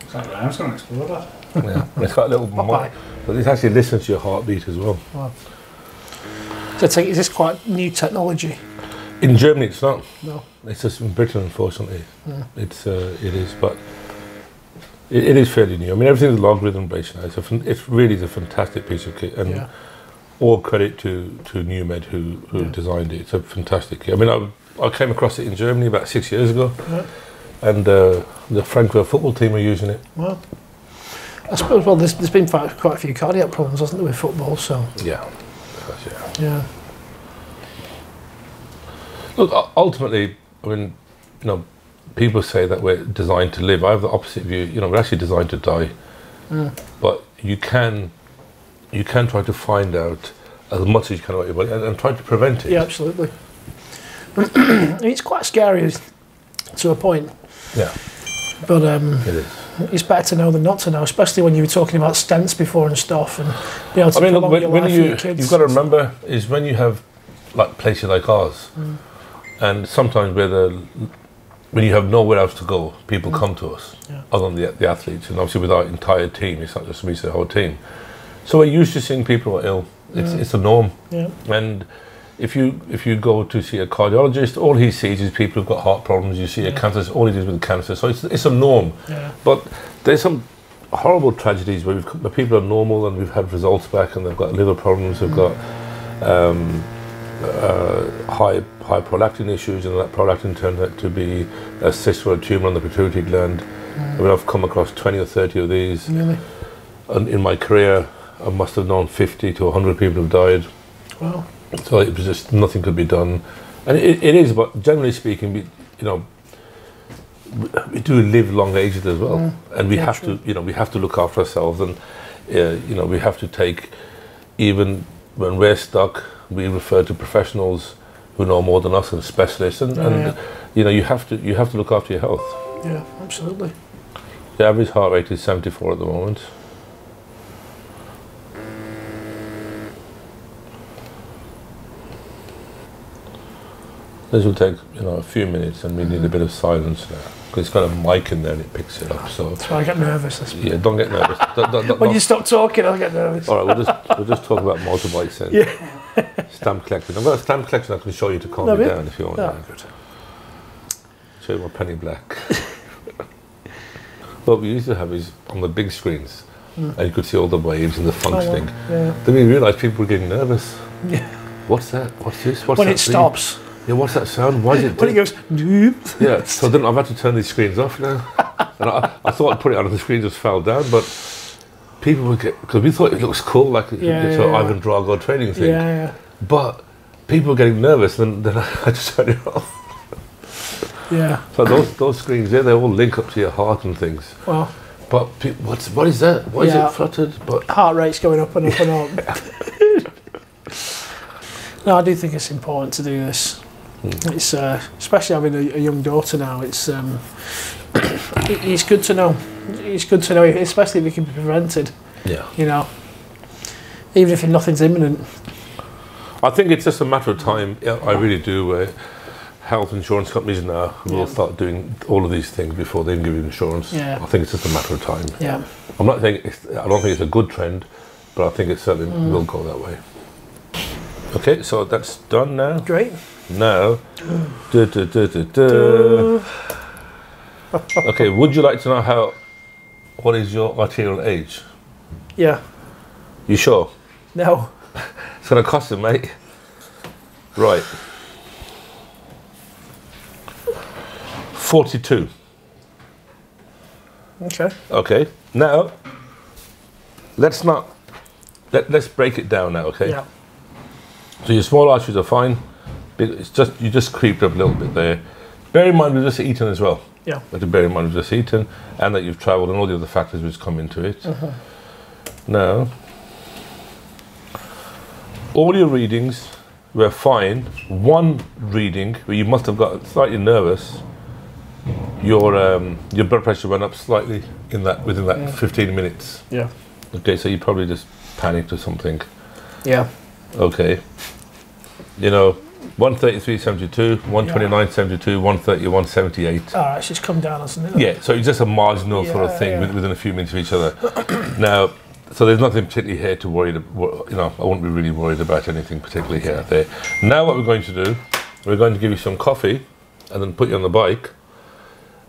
Speaker 4: It's like, right, I was going to explore that.
Speaker 2: Yeah, it's got a little more, but it actually listens to your heartbeat as well.
Speaker 1: So I take, is this quite new technology?
Speaker 2: In Germany, it's not.
Speaker 1: No.
Speaker 2: It's just in Britain, unfortunately. It's uh, it is, but it, it is fairly new. I mean, everything's logarithm based now. It's a it's really a fantastic piece of kit, and
Speaker 1: Yeah.
Speaker 2: All credit to to NewMed who who
Speaker 1: Yeah.
Speaker 2: designed it. It's a fantastic. I mean, I, I came across it in Germany about six years ago,
Speaker 1: Yeah.
Speaker 2: and uh, the Frankfurt football team are using it.
Speaker 1: Well, I suppose. Well, there's, there's been quite, quite a few cardiac problems, hasn't there, with football? So
Speaker 2: Yeah. Yeah.
Speaker 1: yeah,
Speaker 2: Look, ultimately, I mean, you know, people say that we're designed to live. I have the opposite view. You know, we're actually designed to die.
Speaker 1: Mm.
Speaker 2: But you can, you can try to find out as much as you can about your body and, and try to prevent it.
Speaker 1: yeah, absolutely. it's quite scary to a point,
Speaker 2: Yeah,
Speaker 1: but um,
Speaker 2: it is.
Speaker 1: it's better to know than not to know, especially when you were talking about stents before and stuff, and be able to
Speaker 2: I mean, look, when,
Speaker 1: your
Speaker 2: when you
Speaker 1: kids.
Speaker 2: you've got to remember is when you have like places like ours, and sometimes where the when you have nowhere else to go, people come to us,
Speaker 1: Yeah.
Speaker 2: other than the, the athletes, and obviously with our entire team, it's not just me, it's the whole team. So we're used to seeing people who are ill. It's, it's a norm,
Speaker 1: yeah,
Speaker 2: and if you if you go to see a cardiologist, all he sees is people who've got heart problems. You see a cancer, all he deals with cancer. So it's it's a norm.
Speaker 1: yeah,
Speaker 2: But there's some horrible tragedies where, people are normal and we've had results back and they've got liver problems, they've got um, uh, high high prolactin issues, and that prolactin turned out to be a cyst or a tumor on the pituitary gland. I mean, I've come across 20 or 30 of these.
Speaker 1: really.
Speaker 2: In my career, I must have known 50 to 100 people who've died.
Speaker 1: Well,
Speaker 2: So it was just nothing could be done, and it, it is. But generally speaking, we, you know, we, do live long ages as well, and we
Speaker 1: Yeah,
Speaker 2: have
Speaker 1: true.
Speaker 2: to, you know, we have to look after ourselves, and uh, you know, we have to take, even when we're stuck, we refer to professionals who know more than us and specialists, and, and
Speaker 1: yeah.
Speaker 2: you know, you have to, you have to look after your health.
Speaker 1: yeah, absolutely.
Speaker 2: The average heart rate is 74 at the moment. This will take you know a few minutes, and we need a bit of silence now because it's got a mic in there and it picks it up. So
Speaker 1: That's why I get nervous.
Speaker 2: Yeah, don't get nervous. Don't- don't- don't-
Speaker 1: when you stop talking, I get nervous.
Speaker 2: all right, we'll just we'll just talk about motorbikes and
Speaker 1: Yeah.
Speaker 2: stamp collecting. I've got a stamp collection I can show you to calm
Speaker 1: No,
Speaker 2: you down if you want.
Speaker 1: Yeah.
Speaker 2: Yeah, good. Show you my penny black. what we used to have is on the big screens, and you could see all the waves and the
Speaker 1: Hmm. Oh,
Speaker 2: functioning.
Speaker 1: yeah.
Speaker 2: Then we realised people were getting nervous.
Speaker 1: Yeah.
Speaker 2: What's that? What's this? What's
Speaker 1: When
Speaker 2: that
Speaker 1: it
Speaker 2: thing?
Speaker 1: stops,
Speaker 2: Yeah, what's that sound? Why is it?
Speaker 1: when it goes, doop,
Speaker 2: yeah, so then I've had to turn these screens off now. and I, I thought I'd put it on, and the screen just fell down. But people would get because we thought it looks cool, like it's
Speaker 1: Yeah,
Speaker 2: a
Speaker 1: yeah, yeah.
Speaker 2: Ivan Drago training thing.
Speaker 1: yeah, yeah,
Speaker 2: But people were getting nervous, and then I just turned it off.
Speaker 1: yeah.
Speaker 2: So those those screens there, they all link up to your heart and things.
Speaker 1: Well,
Speaker 2: But what's what is that? Why
Speaker 1: Yeah.
Speaker 2: is it fluttered? But
Speaker 1: heart rate's going up and up and up. no, I do think it's important to do this.
Speaker 2: Hmm.
Speaker 1: It's uh, especially having a, a young daughter now. It's um, it, it's good to know. It's good to know, especially if it can be prevented.
Speaker 2: yeah,
Speaker 1: You know, even if nothing's imminent.
Speaker 2: I think it's just a matter of time. Yeah, I really do. Uh, health insurance companies now will
Speaker 1: Yeah.
Speaker 2: start doing all of these things before they even give you insurance.
Speaker 1: Yeah.
Speaker 2: I think it's just a matter of time.
Speaker 1: Yeah.
Speaker 2: I'm not saying it's, I don't think it's a good trend, but I think it certainly
Speaker 1: Mm.
Speaker 2: will go that way. Okay, so that's done now.
Speaker 1: Great.
Speaker 2: Now, duh, duh, duh, duh, duh. okay. Would you like to know how? What is your arterial age?
Speaker 1: Yeah.
Speaker 2: You sure?
Speaker 1: No.
Speaker 2: It's going to cost him, mate. Right. 42.
Speaker 1: Okay.
Speaker 2: Okay. Now, let's not. Let, let's break it down now, okay?
Speaker 1: Yeah.
Speaker 2: So your small arteries are fine. It's just you just creeped up a little bit there. Bear in mind we've just eaten as well.
Speaker 1: Yeah.
Speaker 2: But to bear in mind we've just eaten and that you've travelled and all the other factors which come into it.
Speaker 1: Uh-huh.
Speaker 2: Now, all your readings were fine. One reading where you must have got slightly nervous. Your um, your blood pressure went up slightly in that within that
Speaker 1: Yeah.
Speaker 2: 15 minutes.
Speaker 1: Yeah.
Speaker 2: Okay, so you probably just panicked or something.
Speaker 1: Yeah.
Speaker 2: Okay. You know, 133.72, 129.72, 131.78.
Speaker 1: All right. so It's come down, hasn't it?
Speaker 2: Yeah, so it's just a marginal sort of thing
Speaker 1: yeah.
Speaker 2: within a few minutes of each other. now, so there's nothing particularly here to worry. about. You know, I won't be really worried about anything particularly here. There. Now, what we're going to do, we're going to give you some coffee, and then put you on the bike.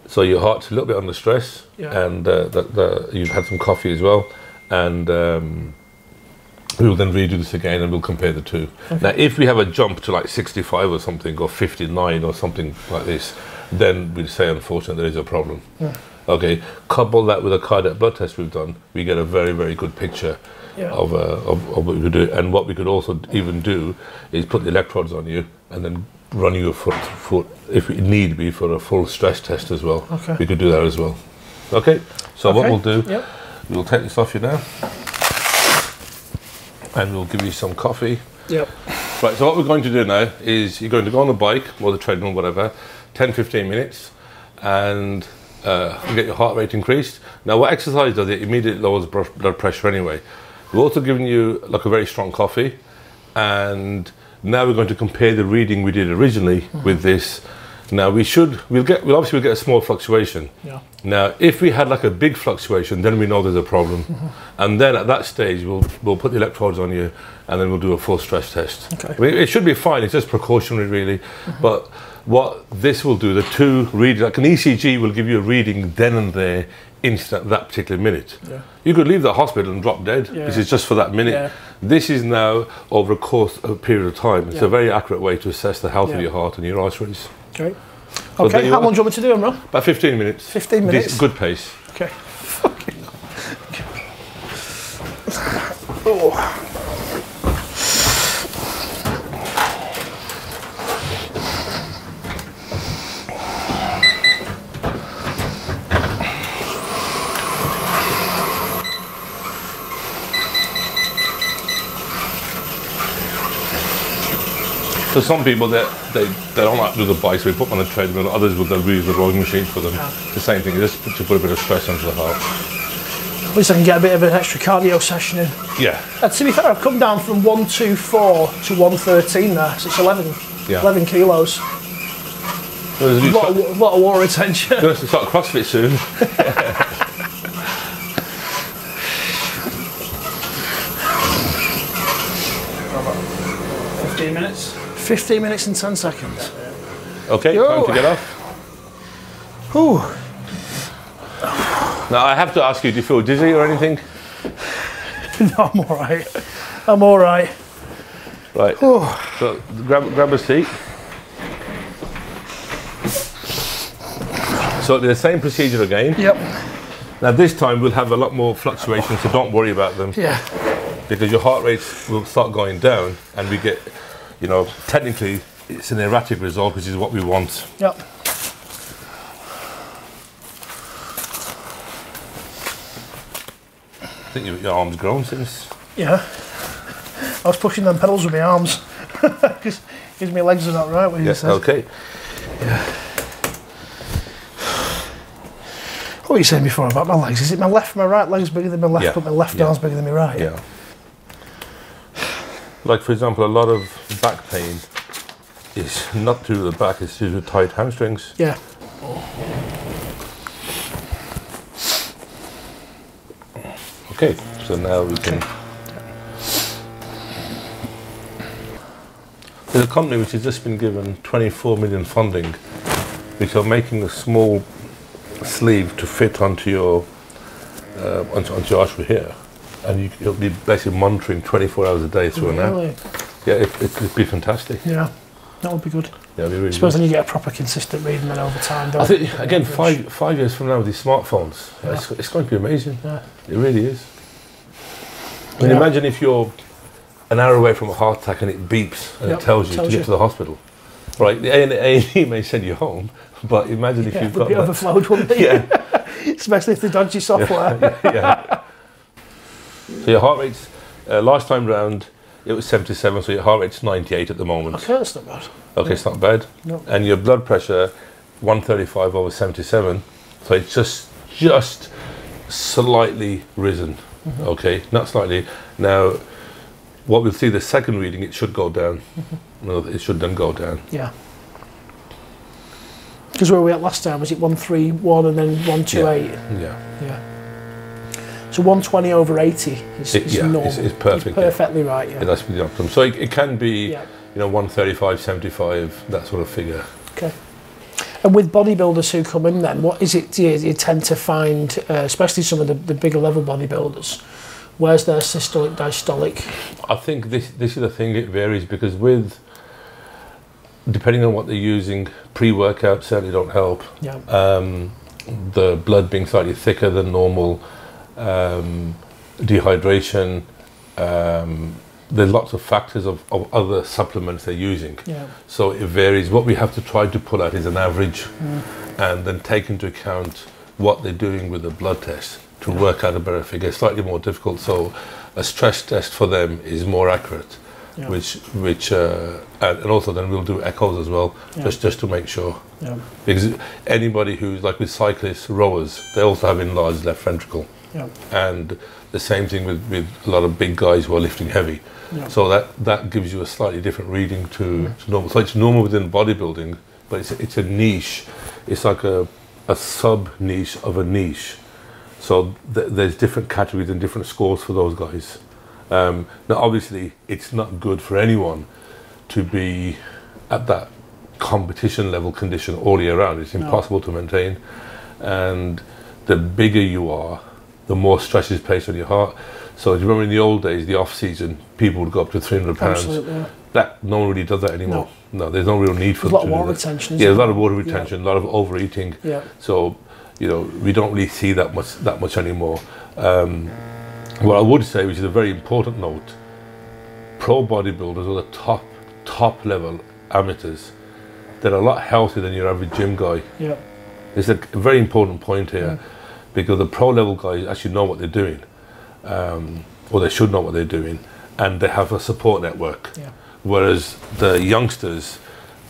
Speaker 2: So your heart's a little bit under stress,
Speaker 1: Yeah.
Speaker 2: and uh, that, that you've had some coffee as well, and um, We will then redo this again and we'll compare the two. Now, if we have a jump to like 65 or something, or 59 or something like this, then we'd say, unfortunately, there is a problem. Okay, couple that with a cardiac blood test we've done, we get a very, very good picture
Speaker 1: Yeah.
Speaker 2: of, uh, of, of what we could do. And what we could also even do is put the electrodes on you and then run you a foot, foot if we need be for a full stress test as well.
Speaker 1: Okay.
Speaker 2: We could do that as well. Okay, so what we'll do,
Speaker 1: yep.
Speaker 2: we'll take this off you now and we'll give you some coffee.
Speaker 1: Yep.
Speaker 2: Right, so what we're going to do now is you're going to go on the bike or the treadmill, whatever, 10 15 minutes, and uh, get your heart rate increased. Now, what exercise does it immediately lowers blood pressure anyway. We're also giving you like a very strong coffee, and now we're going to compare the reading we did originally with this. Now we should we'll get we'll obviously we'll get a small fluctuation.
Speaker 1: Yeah.
Speaker 2: Now, if we had like a big fluctuation, then we know there's a problem, and then at that stage we'll we'll put the electrodes on you, and then we'll do a full stress test.
Speaker 1: Okay.
Speaker 2: I mean, it should be fine. It's just precautionary, really. Mm-hmm. But what this will do, the two readings, like an ECG, will give you a reading then and there, instant that particular minute.
Speaker 1: Yeah.
Speaker 2: You could leave the hospital and drop dead.
Speaker 1: Yeah.
Speaker 2: This is just for that minute.
Speaker 1: Yeah.
Speaker 2: This is now over a course of a period of time. It's a very accurate way to assess the health of your heart and your arteries.
Speaker 1: Okay. Okay, how long do you want me to do them, Ron?
Speaker 2: About 15 minutes.
Speaker 1: 15
Speaker 2: This-
Speaker 1: minutes?
Speaker 2: Good pace.
Speaker 1: Okay. Oh.
Speaker 2: So some people that they, they don't like to do the bike, so we put them on the treadmill. Others will they'll use the rowing machine for them. It's the same thing. Just to put a bit of stress onto the heart.
Speaker 1: At least I can get a bit of an extra cardio session in.
Speaker 2: Yeah.
Speaker 1: Uh, to be fair, I've come down from 124 to 113 there, so it's 11,
Speaker 2: Yeah.
Speaker 1: 11 kilos.
Speaker 2: A
Speaker 1: lot, of, lot of water retention.
Speaker 2: going to start CrossFit soon.
Speaker 1: 15 minutes? 15 minutes and 10 seconds.
Speaker 2: Okay,
Speaker 1: Yo.
Speaker 2: time to get off.
Speaker 1: Ooh.
Speaker 2: Now I have to ask you, do you feel dizzy or anything?
Speaker 1: No, I'm alright. I'm alright.
Speaker 2: Right. So grab grab a seat. So the same procedure again.
Speaker 1: Yep.
Speaker 2: Now this time we'll have a lot more fluctuations, so don't worry about them.
Speaker 1: Yeah.
Speaker 2: because your heart rate will start going down and we get, you know, technically it's an erratic result, which is what we want.
Speaker 1: Yep.
Speaker 2: I think your, your arm's grown since.
Speaker 1: Yeah. I was pushing them pedals with my arms. Because my legs are not right, what you
Speaker 2: Yes,
Speaker 1: said.
Speaker 2: okay. Yeah.
Speaker 1: What were you saying before about my legs? Is it my left, my right leg's bigger than my left,
Speaker 2: Yeah.
Speaker 1: but my left
Speaker 2: Yeah.
Speaker 1: arm's bigger than my right?
Speaker 2: Yeah. Like, for example, a lot of back pain is not due to the back, it's due to tight hamstrings.
Speaker 1: Yeah.
Speaker 2: Okay, so now we can. There's a company which has just been given 24 million funding, which are making a small sleeve to fit onto your uh, onto, onto your artery here, and you, you'll be basically monitoring 24 hours a day through an app. Yeah, it, it could be fantastic.
Speaker 1: Yeah. That would be good.
Speaker 2: Yeah, it'd be really
Speaker 1: I suppose
Speaker 2: good.
Speaker 1: then you get a proper consistent reading then over time. Don't
Speaker 2: I think again, five five years from now with these smartphones, it's, it's going to be amazing.
Speaker 1: Yeah.
Speaker 2: It really is. I mean,
Speaker 1: Yeah.
Speaker 2: imagine if you're an hour away from a heart attack and it beeps and
Speaker 1: Yep,
Speaker 2: it tells you
Speaker 1: tells
Speaker 2: to get
Speaker 1: you.
Speaker 2: to the hospital. Right, the A&E may send you home, but imagine if
Speaker 1: Yeah,
Speaker 2: you've
Speaker 1: would
Speaker 2: got
Speaker 1: be
Speaker 2: that.
Speaker 1: overflowed, wouldn't it?
Speaker 2: Yeah,
Speaker 1: Especially if the dodgy software.
Speaker 2: yeah. So your heart rate's, uh, last time round, it was 77, so your heart rate's 98 at the moment.
Speaker 1: Okay, that's not bad.
Speaker 2: Okay, it's not bad.
Speaker 1: No.
Speaker 2: And your blood pressure, 135 over 77. So it's just just slightly risen.
Speaker 1: Mm-hmm.
Speaker 2: Okay, not slightly. Now, what we'll see the second reading, it should go down.
Speaker 1: Mm-hmm.
Speaker 2: No, it should then go down.
Speaker 1: Yeah. Because where were we at last time? Was it 131 and then 128?
Speaker 2: Yeah,
Speaker 1: Yeah. So 120 over 80 is,
Speaker 2: It-
Speaker 1: is
Speaker 2: yeah,
Speaker 1: normal.
Speaker 2: it's- it's perfect, yeah.
Speaker 1: perfectly right, yeah.
Speaker 2: yeah that's the optimum. So it, it can be,
Speaker 1: Yeah.
Speaker 2: you know, 135, 75, that sort of figure.
Speaker 1: Okay. And with bodybuilders who come in then, what is it you, you tend to find, uh, especially some of the, the bigger level bodybuilders, Where's their systolic, diastolic?
Speaker 2: I think this this is the thing. It varies because with depending on what they're using, pre-workout certainly don't help.
Speaker 1: Yeah.
Speaker 2: Um, the blood being slightly thicker than normal, um, dehydration. Um, there's lots of factors of, of other supplements they're using.
Speaker 1: Yeah.
Speaker 2: So it varies. What we have to try to pull out is an average
Speaker 1: Mm.
Speaker 2: and then take into account what they're doing with the blood test to work out a better figure. It's slightly more difficult. So a stress test for them is more accurate,
Speaker 1: Yeah.
Speaker 2: which which uh, and, and also then we'll do echoes as well,
Speaker 1: Yeah.
Speaker 2: just just to make sure.
Speaker 1: Yeah.
Speaker 2: Because anybody who's like with cyclists, rowers, they also have enlarged left ventricle,
Speaker 1: Yeah.
Speaker 2: and the same thing with, with a lot of big guys who are lifting heavy.
Speaker 1: Yeah.
Speaker 2: So that that gives you a slightly different reading to, to normal. So it's normal within bodybuilding, but it's it's a niche. It's like a a sub niche of a niche. So th- there's different categories and different scores for those guys. Um, now, obviously, it's not good for anyone to be at that competition level condition all year round. It's
Speaker 1: No.
Speaker 2: impossible to maintain, and the bigger you are, the more stress is placed on your heart. So, do you remember in the old days, the off season, people would go up to 300 pounds.
Speaker 1: Absolutely.
Speaker 2: That no one really does that anymore. No, there's no real need for
Speaker 1: There's a lot of water retention.
Speaker 2: Yeah, a lot of water retention, a lot of overeating.
Speaker 1: Yeah.
Speaker 2: So, you know, we don't really see that much that much anymore. Um, what I would say, which is a very important note, pro bodybuilders or the top top level amateurs, they're a lot healthier than your average gym guy.
Speaker 1: Yeah.
Speaker 2: It's a very important point here
Speaker 1: Mm.
Speaker 2: Because the pro level guys actually know what they're doing, um, or they should know what they're doing, and they have a support network.
Speaker 1: Yeah.
Speaker 2: Whereas the youngsters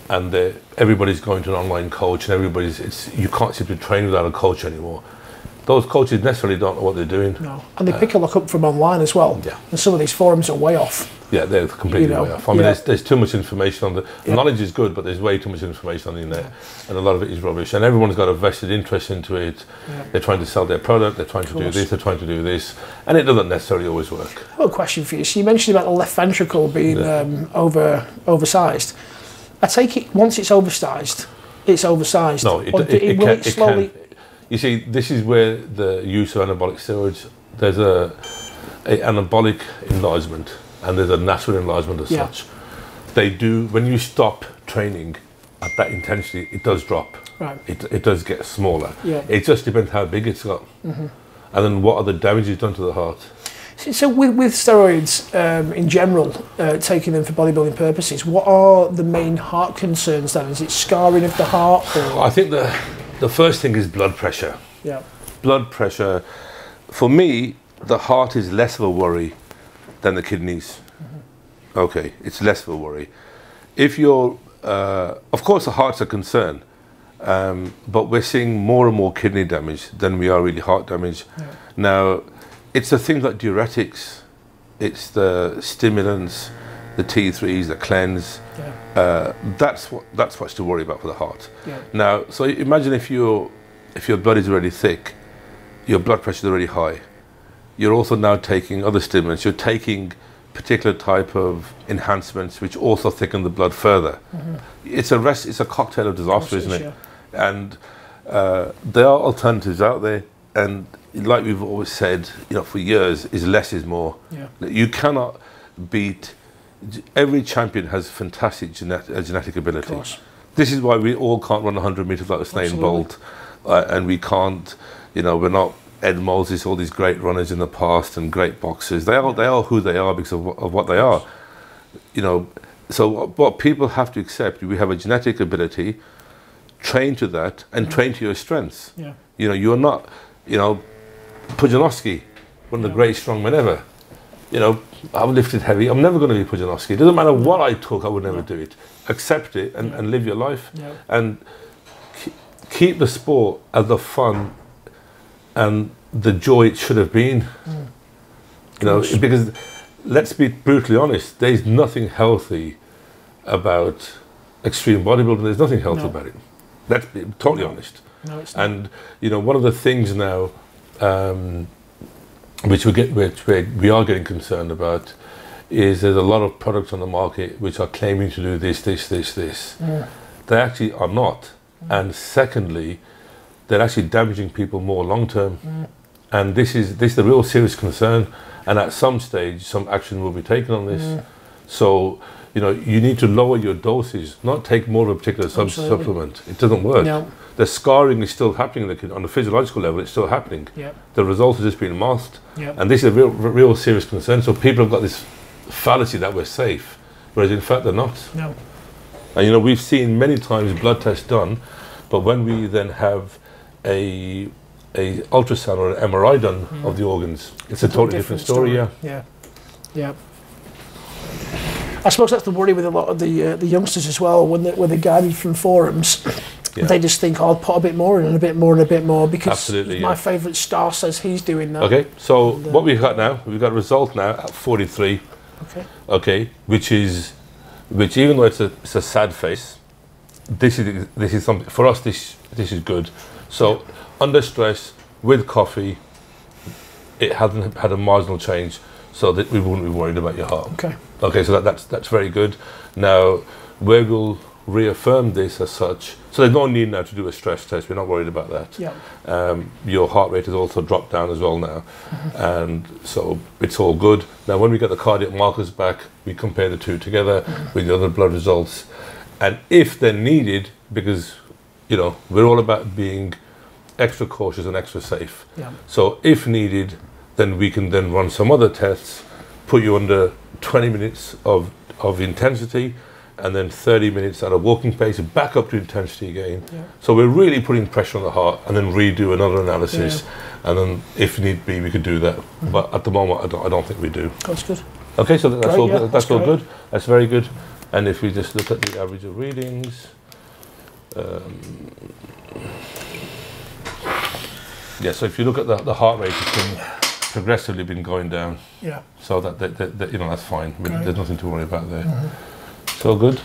Speaker 2: and the, everybody's going to an online coach, and everybody's it's you can't simply train without a coach anymore. Those coaches necessarily don't know what they're doing.
Speaker 1: No. And they pick a lot up from online as well.
Speaker 2: Yeah.
Speaker 1: And some of these forums are way off.
Speaker 2: Yeah, they're completely
Speaker 1: You know,
Speaker 2: way off. I mean,
Speaker 1: yeah.
Speaker 2: there's, there's too much information on the
Speaker 1: Yeah.
Speaker 2: knowledge is good, but there's way too much information on the internet, and a lot of it is rubbish. And everyone's got a vested interest into it.
Speaker 1: Yeah.
Speaker 2: They're trying to sell their product. They're trying to do this. They're trying to do this, and it doesn't necessarily always work.
Speaker 1: I have a question for you. So you mentioned about the left ventricle being
Speaker 2: Yeah.
Speaker 1: um, over oversized. I take it once it's oversized, it's oversized.
Speaker 2: No, it, it, it, can,
Speaker 1: it
Speaker 2: it
Speaker 1: slowly.
Speaker 2: can. You see, this is where the use of anabolic steroids. There's a, a anabolic enlargement, and there's a natural enlargement as
Speaker 1: Yeah.
Speaker 2: such. They do when you stop training at that intensity, it does drop.
Speaker 1: Right.
Speaker 2: It, it does get smaller.
Speaker 1: Yeah.
Speaker 2: It just depends how big it's got, Mhm. and then what are the damages done to the heart.
Speaker 1: So- with, with steroids um, in general, uh, taking them for bodybuilding purposes, what are the main heart concerns then? Is it scarring of the heart? Or,
Speaker 2: I think the the first thing is blood pressure.
Speaker 1: yeah.
Speaker 2: blood pressure, for me, the heart is less of a worry than the kidneys. Okay, it's less of a worry. If you're, uh, of course, the heart's a concern, um, but we're seeing more and more kidney damage than we are really heart damage. Now, it's the things like diuretics, it's the stimulants, the T3s, the cleanse.
Speaker 1: Yeah.
Speaker 2: Uh, that's what that's what's to worry about for the heart.
Speaker 1: Yeah.
Speaker 2: Now, so imagine if your if your blood is already thick, your blood pressure is already high. You're also now taking other stimulants. You're taking particular type of enhancements which also thicken the blood further. It's a rest. It's a cocktail of disaster, isn't it?
Speaker 1: Yeah.
Speaker 2: And uh, there are alternatives out there, and like we've always said, you know, for years, is less is more.
Speaker 1: Yeah.
Speaker 2: You cannot beat. Every champion has fantastic genet- uh, genetic ability. This is why we all can't run 100 meters like Usain. Bolt, uh, and we can't. You know, we're not Ed Moses, all these great runners in the past and great boxers. They are they are who they are because of, of what they are. You know, so what, what people have to accept, we have a genetic ability. Train to that and train to your strengths.
Speaker 1: Yeah.
Speaker 2: You know, you're not, you know, Pudzianowski, one of the
Speaker 1: Yeah.
Speaker 2: great strongmen ever. You know, I've lifted heavy. I'm never going to be Pudzianowski. It doesn't matter what I took, I would never do it. Accept it and, and live your life. And ke- keep the sport as the fun and the joy it should have been. You know,
Speaker 1: course.
Speaker 2: because let's be brutally honest, there's nothing healthy about extreme bodybuilding. There's nothing healthy
Speaker 1: No.
Speaker 2: about it. Let's be totally honest.
Speaker 1: No.
Speaker 2: And you know, one of the things now, um, which we get, which we we are getting concerned about, is there's a lot of products on the market which are claiming to do this, this, this, this.
Speaker 1: Mm.
Speaker 2: They actually are not. And secondly, they're actually damaging people more long term. and this is this is the real serious concern. And at some stage, some action will be taken on this.
Speaker 1: Mm.
Speaker 2: So, you know, you need to lower your doses, not take more of a particular sub- supplement. It doesn't work.
Speaker 1: No.
Speaker 2: The scarring is still happening the on the physiological level. It's still happening.
Speaker 1: Yep.
Speaker 2: The result has just been masked,
Speaker 1: Yep.
Speaker 2: and this is a real, real serious concern. So people have got this fallacy that we're safe, whereas in fact they're not.
Speaker 1: No.
Speaker 2: And you know, we've seen many times blood tests done, but when we then have a a ultrasound or an MRI done of the organs, it's a totally different, story. Yeah.
Speaker 1: Yeah. Yeah. I suppose that's the worry with a lot of the uh, the youngsters as well when they, when they're guided from forums.
Speaker 2: Yeah.
Speaker 1: They just think, oh, I'll put a bit more in and a bit more and a bit more because
Speaker 2: Absolutely,
Speaker 1: my
Speaker 2: yeah.
Speaker 1: favourite star says he's doing that.
Speaker 2: Okay. So
Speaker 1: And, uh,
Speaker 2: what we've got now, we've got a result now at 43.
Speaker 1: Okay.
Speaker 2: Okay, which is which even though it's a it's a sad face, this is this is something for us. This this is good. So under stress with coffee, it hasn't had a marginal change, so that we wouldn't be worried about your heart.
Speaker 1: Okay.
Speaker 2: Okay, so that, that's that's very good. Now we will reaffirm this as such. So there's no need now to do a stress test. We're not worried about that.
Speaker 1: Yeah.
Speaker 2: Um, your heart rate has also dropped down as well now, and so it's all good. Now, when we get the cardiac markers back, we compare the two together with the other blood results, and if they're needed, because you know we're all about being extra cautious and extra safe.
Speaker 1: Yeah.
Speaker 2: So if needed, then we can then run some other tests, put you under 20 minutes of, of intensity, and then 30 minutes at a walking pace, back up to intensity again.
Speaker 1: Yeah.
Speaker 2: So we're really putting pressure on the heart, and then redo another analysis, and then if need be, we could do that. But at the moment, I don't, I don't think we do.
Speaker 1: That's good.
Speaker 2: Okay, so that's
Speaker 1: Great,
Speaker 2: all.
Speaker 1: yeah,
Speaker 2: good.
Speaker 1: that's
Speaker 2: That's all good. That's very good. And if we just look at the average of readings, um, yeah. So if you look at the, the heart rate, it's been progressively been going down.
Speaker 1: Yeah.
Speaker 2: So that, that, that, that, you know that's fine. I mean, there's nothing to worry about there. Mm-hmm. So good.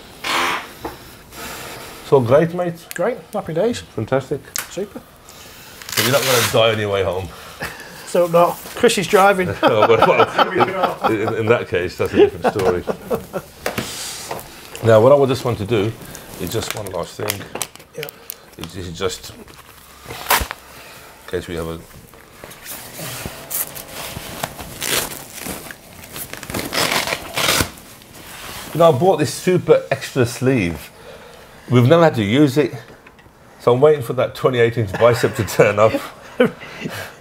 Speaker 2: So great, mate.
Speaker 1: Great. Happy days.
Speaker 2: Fantastic.
Speaker 1: Super.
Speaker 2: So you're not going to die on your way home.
Speaker 1: So no, Chris is driving.
Speaker 2: Oh, well, well, in, in that case, that's a different story. Now, what I would just want to do is just one last thing.
Speaker 1: yeah.
Speaker 2: Is just in case we have a. You know, I bought this super extra sleeve. We've never had to use it, so I'm waiting for that 28 inch bicep to turn up.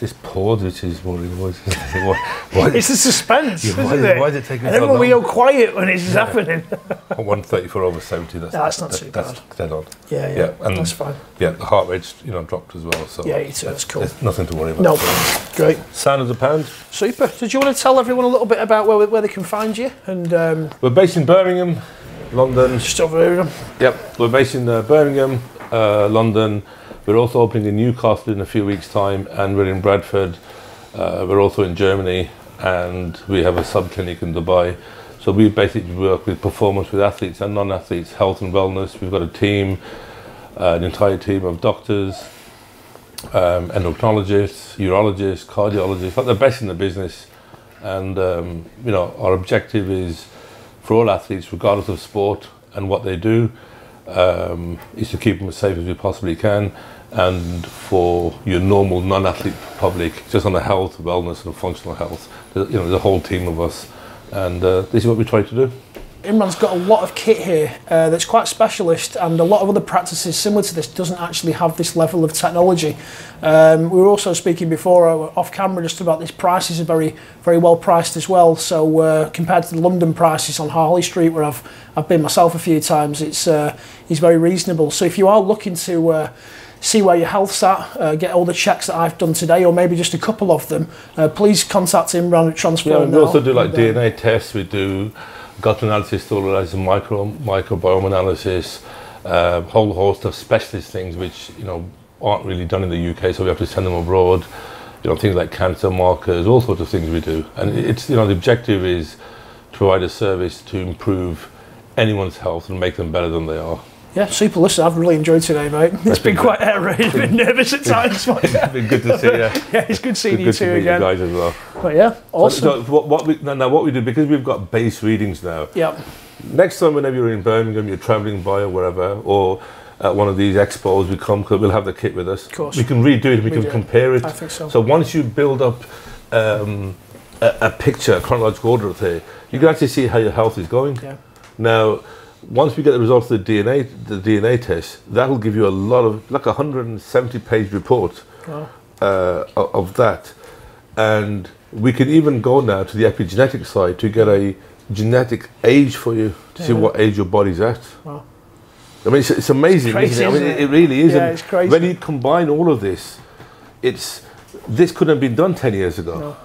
Speaker 2: this pause which is. Why, why, why,
Speaker 1: It's the suspense,
Speaker 2: Yeah,
Speaker 1: isn't
Speaker 2: why is-
Speaker 1: it?
Speaker 2: why is it taking
Speaker 1: I
Speaker 2: so
Speaker 1: when we
Speaker 2: long?
Speaker 1: go quiet when it's happening.
Speaker 2: 134 over 70. That's,
Speaker 1: No, that's not
Speaker 2: that-
Speaker 1: too
Speaker 2: That's dead on.
Speaker 1: Yeah, yeah.
Speaker 2: Yeah, and-
Speaker 1: that's fine.
Speaker 2: Yeah, the heart rate's you know dropped as well. So
Speaker 1: Yeah, it's- that's cool.
Speaker 2: Nothing to worry about.
Speaker 1: No, great,
Speaker 2: Sound of the pound.
Speaker 1: super. Did you want to tell everyone a little bit about where, where they can find you and um,
Speaker 2: We're based in Birmingham, London.
Speaker 1: just over here?
Speaker 2: Yep, we're based in uh, Birmingham, uh, London. We're also opening in Newcastle in a few weeks' time, and we're in Bradford. Uh, we're also in Germany, and we have a sub clinic in Dubai. So we basically work with performance with athletes and non-athletes, health and wellness. We've got a team, uh, an entire team of doctors, um, endocrinologists, urologists, cardiologists, like the best in the business. And um, you know, our objective is for all athletes, regardless of sport and what they do, um, is to keep them as safe as we possibly can. And for your normal non-athlete public, just on the health, wellness, and functional health, you know, a whole team of us, and uh, this is what we try to do.
Speaker 1: Imran's got a lot of kit here uh, that's quite specialist, and a lot of other practices similar to this doesn't actually have this level of technology. Um, we were also speaking before uh, off camera just about this prices are very very well priced as well. So uh, compared to the London prices on Harley Street, where I've I've been myself a few times, it's uh, it's very reasonable. So if you are looking to uh, see where your health's at, uh, get all the checks that I've done today, or maybe just a couple of them, uh, please contact Imran at Transform.
Speaker 2: Yeah, we
Speaker 1: now.
Speaker 2: also do like
Speaker 1: And, uh,
Speaker 2: DNA tests. We do gut analysis, sterilization, micro microbiome analysis, a whole host of specialist things which you know aren't really done in the UK, so we have to send them abroad. You know, things like cancer markers, all sorts of things we do, and it's you know the objective is to provide a service to improve anyone's health and make them better than they are.
Speaker 1: Yeah, super. Listen, I've really enjoyed today, mate. It's been
Speaker 2: been
Speaker 1: quite raid. I've been nervous at times. But
Speaker 2: It's been good to see you.
Speaker 1: yeah, it's good seeing
Speaker 2: Good
Speaker 1: you
Speaker 2: to
Speaker 1: two
Speaker 2: meet
Speaker 1: again.
Speaker 2: you guys as well.
Speaker 1: But yeah, awesome.
Speaker 2: So, so what, what we now, what we do because we've got base readings now.
Speaker 1: yeah,
Speaker 2: next time whenever you're in Birmingham, you're travelling by or wherever, or at one of these expos, we come, we'll have the kit with us. Of
Speaker 1: course.
Speaker 2: We can redo it, we
Speaker 1: We
Speaker 2: can
Speaker 1: do.
Speaker 2: compare it.
Speaker 1: I think so.
Speaker 2: So once you build up um, a, a picture, a chronological order of it, you can actually see how your health is going.
Speaker 1: Yeah.
Speaker 2: Now, once we get the results of the DNA, the DNA test, that'll give you a lot of, like a 170 page report
Speaker 1: Wow.
Speaker 2: uh, of that. And we can even go now to the epigenetic side to get a genetic age for you to see what age your body's at.
Speaker 1: Wow.
Speaker 2: I mean, it's, it's amazing,
Speaker 1: crazy,
Speaker 2: isn't it? I mean, it,
Speaker 1: it?
Speaker 2: really is.
Speaker 1: Yeah, it's crazy.
Speaker 2: When you combine all of this, it's this couldn't have been done 10 years ago.
Speaker 1: No.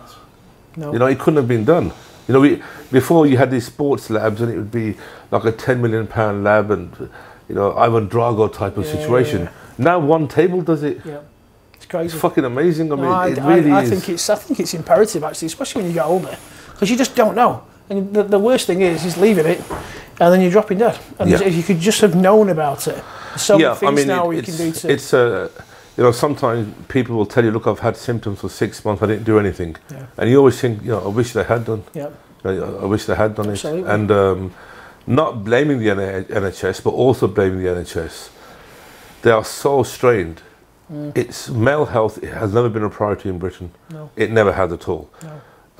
Speaker 1: No.
Speaker 2: You know, it couldn't have been done. You know, we, before you had these sports labs and it would be like a 10 million pound lab and, you know, Ivan Drago type of
Speaker 1: Yeah,
Speaker 2: situation.
Speaker 1: yeah,
Speaker 2: Now one table does it.
Speaker 1: yeah. It's crazy.
Speaker 2: It's fucking amazing. I mean,
Speaker 1: No, I,
Speaker 2: it really
Speaker 1: I, I
Speaker 2: is.
Speaker 1: think it's I think it's imperative actually, especially when you get older, because you just don't know. And the, the worst thing is, is leaving it, and then you're dropping dead. And
Speaker 2: Yeah.
Speaker 1: if you could just have known about it, so many things now
Speaker 2: it-
Speaker 1: you can do to.
Speaker 2: It's uh, you know, sometimes people will tell you, "Look, I've had symptoms for six months. I didn't do anything,"
Speaker 1: Yeah.
Speaker 2: and you always think, you know, I wish they had done.
Speaker 1: yeah,
Speaker 2: I, I wish they had done
Speaker 1: Absolutely.
Speaker 2: it, and um, not blaming the NHS, but also blaming the NHS. They are so strained.
Speaker 1: Mm.
Speaker 2: It's male health it has never been a priority in Britain.
Speaker 1: no,
Speaker 2: It never had at all.
Speaker 1: no,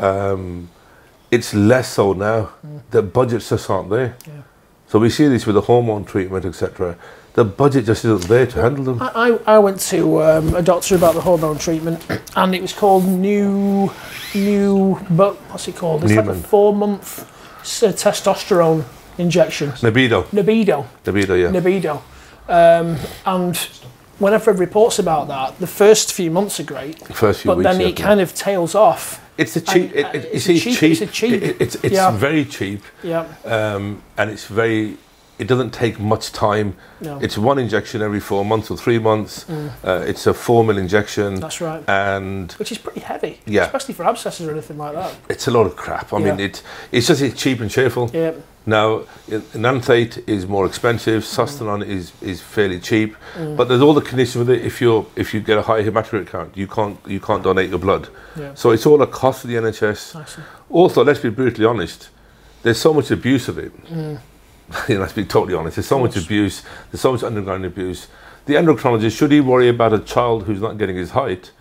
Speaker 2: Um, it's less so now. The budgets just aren't there.
Speaker 1: Mm. yeah.
Speaker 2: So we see this with the hormone treatment, etc. The budget just isn't there to handle them.
Speaker 1: I, I I went to um, a doctor about the hormone treatment, and it was called new, new, but what's it called? It's like a four month testosterone injection.
Speaker 2: Nebido,
Speaker 1: Nebido.
Speaker 2: Nebido, yeah.
Speaker 1: Nebido. Um, and whenever reports about that, the first few months are great,
Speaker 2: First few
Speaker 1: but
Speaker 2: weeks.
Speaker 1: then
Speaker 2: yeah.
Speaker 1: it kind of tails off.
Speaker 2: it's a cheap.
Speaker 1: and-
Speaker 2: It, it, you
Speaker 1: it's a cheap-
Speaker 2: cheap.
Speaker 1: it's a cheap-
Speaker 2: It- it's it's
Speaker 1: yeah.
Speaker 2: very cheap,
Speaker 1: Yeah,
Speaker 2: um, and it's very. It doesn't take much time.
Speaker 1: no,
Speaker 2: It's one injection every four months or three months. Uh, it's a four mil injection,
Speaker 1: Mm. that's right.
Speaker 2: and
Speaker 1: Which is pretty heavy,
Speaker 2: Yeah.
Speaker 1: especially for abscesses or anything like that.
Speaker 2: it's a lot of crap. I mean,
Speaker 1: Yeah.
Speaker 2: it it's just it's cheap and cheerful.
Speaker 1: Yeah,
Speaker 2: Now, Enanthate is more expensive.
Speaker 1: Mm.
Speaker 2: Sustanon is, is fairly cheap, mm. but there's all the conditions with it. If you if you get a high hematocrit count, you can't you can't donate your blood.
Speaker 1: yeah.
Speaker 2: So it's all a cost to the NHS.
Speaker 1: I see.
Speaker 2: Also, let's be brutally honest. There's so much abuse of it. you know, let's be totally honest. There's so much abuse. There's so much underground abuse. The endocrinologist should he worry about a child who's not getting his height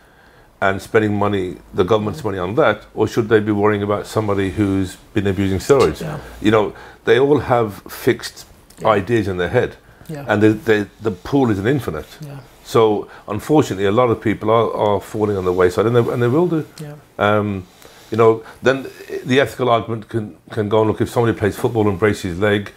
Speaker 2: and spending money, the government's money on that, or should they be worrying about somebody who's been abusing steroids?
Speaker 1: Yeah,
Speaker 2: You know, they all have fixed
Speaker 1: Yeah.
Speaker 2: ideas in their head,
Speaker 1: yeah,
Speaker 2: and the, the, the pool isn't infinite.
Speaker 1: yeah,
Speaker 2: So, unfortunately, a lot of people are, are falling on the wayside, and they, and they will do. Um, you know, then the ethical argument can, can go and look if somebody plays football and breaks his leg,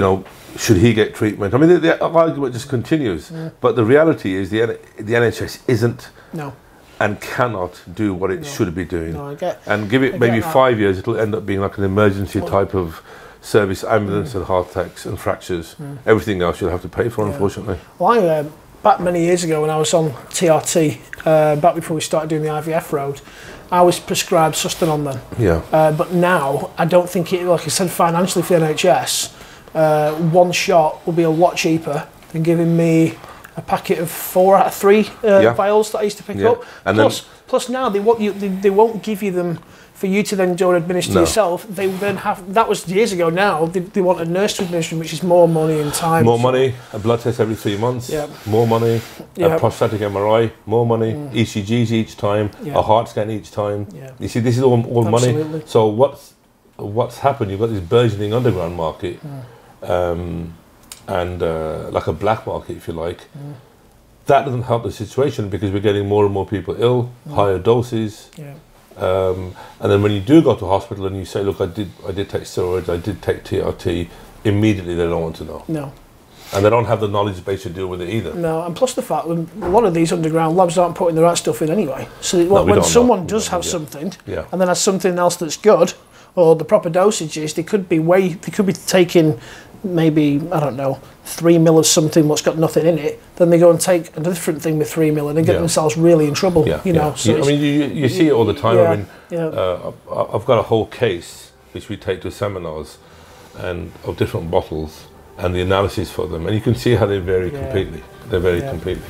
Speaker 2: you know, should he get treatment? I mean, the, the argument just continues.
Speaker 1: Yeah.
Speaker 2: But the reality is the, N- the NHS isn't
Speaker 1: No,
Speaker 2: and cannot do what it
Speaker 1: No.
Speaker 2: should be doing.
Speaker 1: no, I get.
Speaker 2: And give it
Speaker 1: get
Speaker 2: maybe five years, it'll end up being like an emergency
Speaker 1: Well-
Speaker 2: type of service, ambulance and heart attacks and fractures.
Speaker 1: Mm.
Speaker 2: Everything else you'll have to pay for,
Speaker 1: Yeah.
Speaker 2: unfortunately.
Speaker 1: Well, I, uh, back many years ago when I was on TRT, uh, back before we started doing the IVF road, I was prescribed Sustanon then.
Speaker 2: Yeah.
Speaker 1: Uh, but now, I don't think it, like I said, financially for the NHS, uh, one shot will be a lot cheaper than giving me a packet of four out of three uh,
Speaker 2: Yeah.
Speaker 1: vials that I used to pick
Speaker 2: Yeah.
Speaker 1: up.
Speaker 2: And then-
Speaker 1: plus, plus now they won't you, they, they won't give you them for you to then go and administer
Speaker 2: No.
Speaker 1: yourself. They then have that was years ago. Now they, they want a nurse to administer, which is more money and time.
Speaker 2: More money, a blood test every three months.
Speaker 1: Yeah.
Speaker 2: More money,
Speaker 1: Yeah.
Speaker 2: a prostatic MRI, more money, ECGs each time,
Speaker 1: Yeah.
Speaker 2: a heart scan each time.
Speaker 1: Yeah.
Speaker 2: You see, this is all, all money.
Speaker 1: Absolutely.
Speaker 2: So what's what's happened? You've got this burgeoning underground market, um, and uh, like a black market, if you like. That doesn't help the situation because we're getting more and more people ill, higher doses,
Speaker 1: Yeah.
Speaker 2: um, and then when you do go to hospital and you say, "Look, I did, I did take steroids, I did take TRT," immediately they don't want to know,
Speaker 1: No.
Speaker 2: and they don't have the knowledge base to deal with it either.
Speaker 1: No, and plus the fact that a lot of these underground labs aren't putting the right stuff in anyway. So
Speaker 2: we
Speaker 1: when
Speaker 2: don't know.
Speaker 1: someone does have
Speaker 2: yeah.
Speaker 1: something
Speaker 2: Yeah.
Speaker 1: and then has something else that's good, or the proper dosages, they could be way they could be taking maybe I don't know three mil of something what's got nothing in it. Then they go and take a different thing with three mil and they get
Speaker 2: Yeah.
Speaker 1: themselves really in trouble.
Speaker 2: Yeah,
Speaker 1: you know.
Speaker 2: yeah.
Speaker 1: So
Speaker 2: I mean, you, you see it all the time. I mean,
Speaker 1: yeah.
Speaker 2: uh, I've got a whole case which we take to seminars, and of different bottles and the analysis for them, and you can see how they vary completely. They vary completely.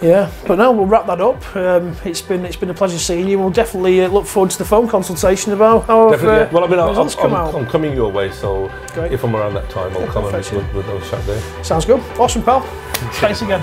Speaker 1: Yeah, but no, we'll wrap that up. Um, it's been it's been a pleasure seeing you. We'll definitely uh, look forward to the phone consultation about how
Speaker 2: Definitely.
Speaker 1: uh,
Speaker 2: yeah. Well, I mean, I'm,
Speaker 1: results come
Speaker 2: I'm,
Speaker 1: out.
Speaker 2: I'm coming your way, so
Speaker 1: Great.
Speaker 2: if I'm around that time, I'll come and we'll, we'll have a chat there.
Speaker 1: Sounds good. Awesome, pal. Thanks again.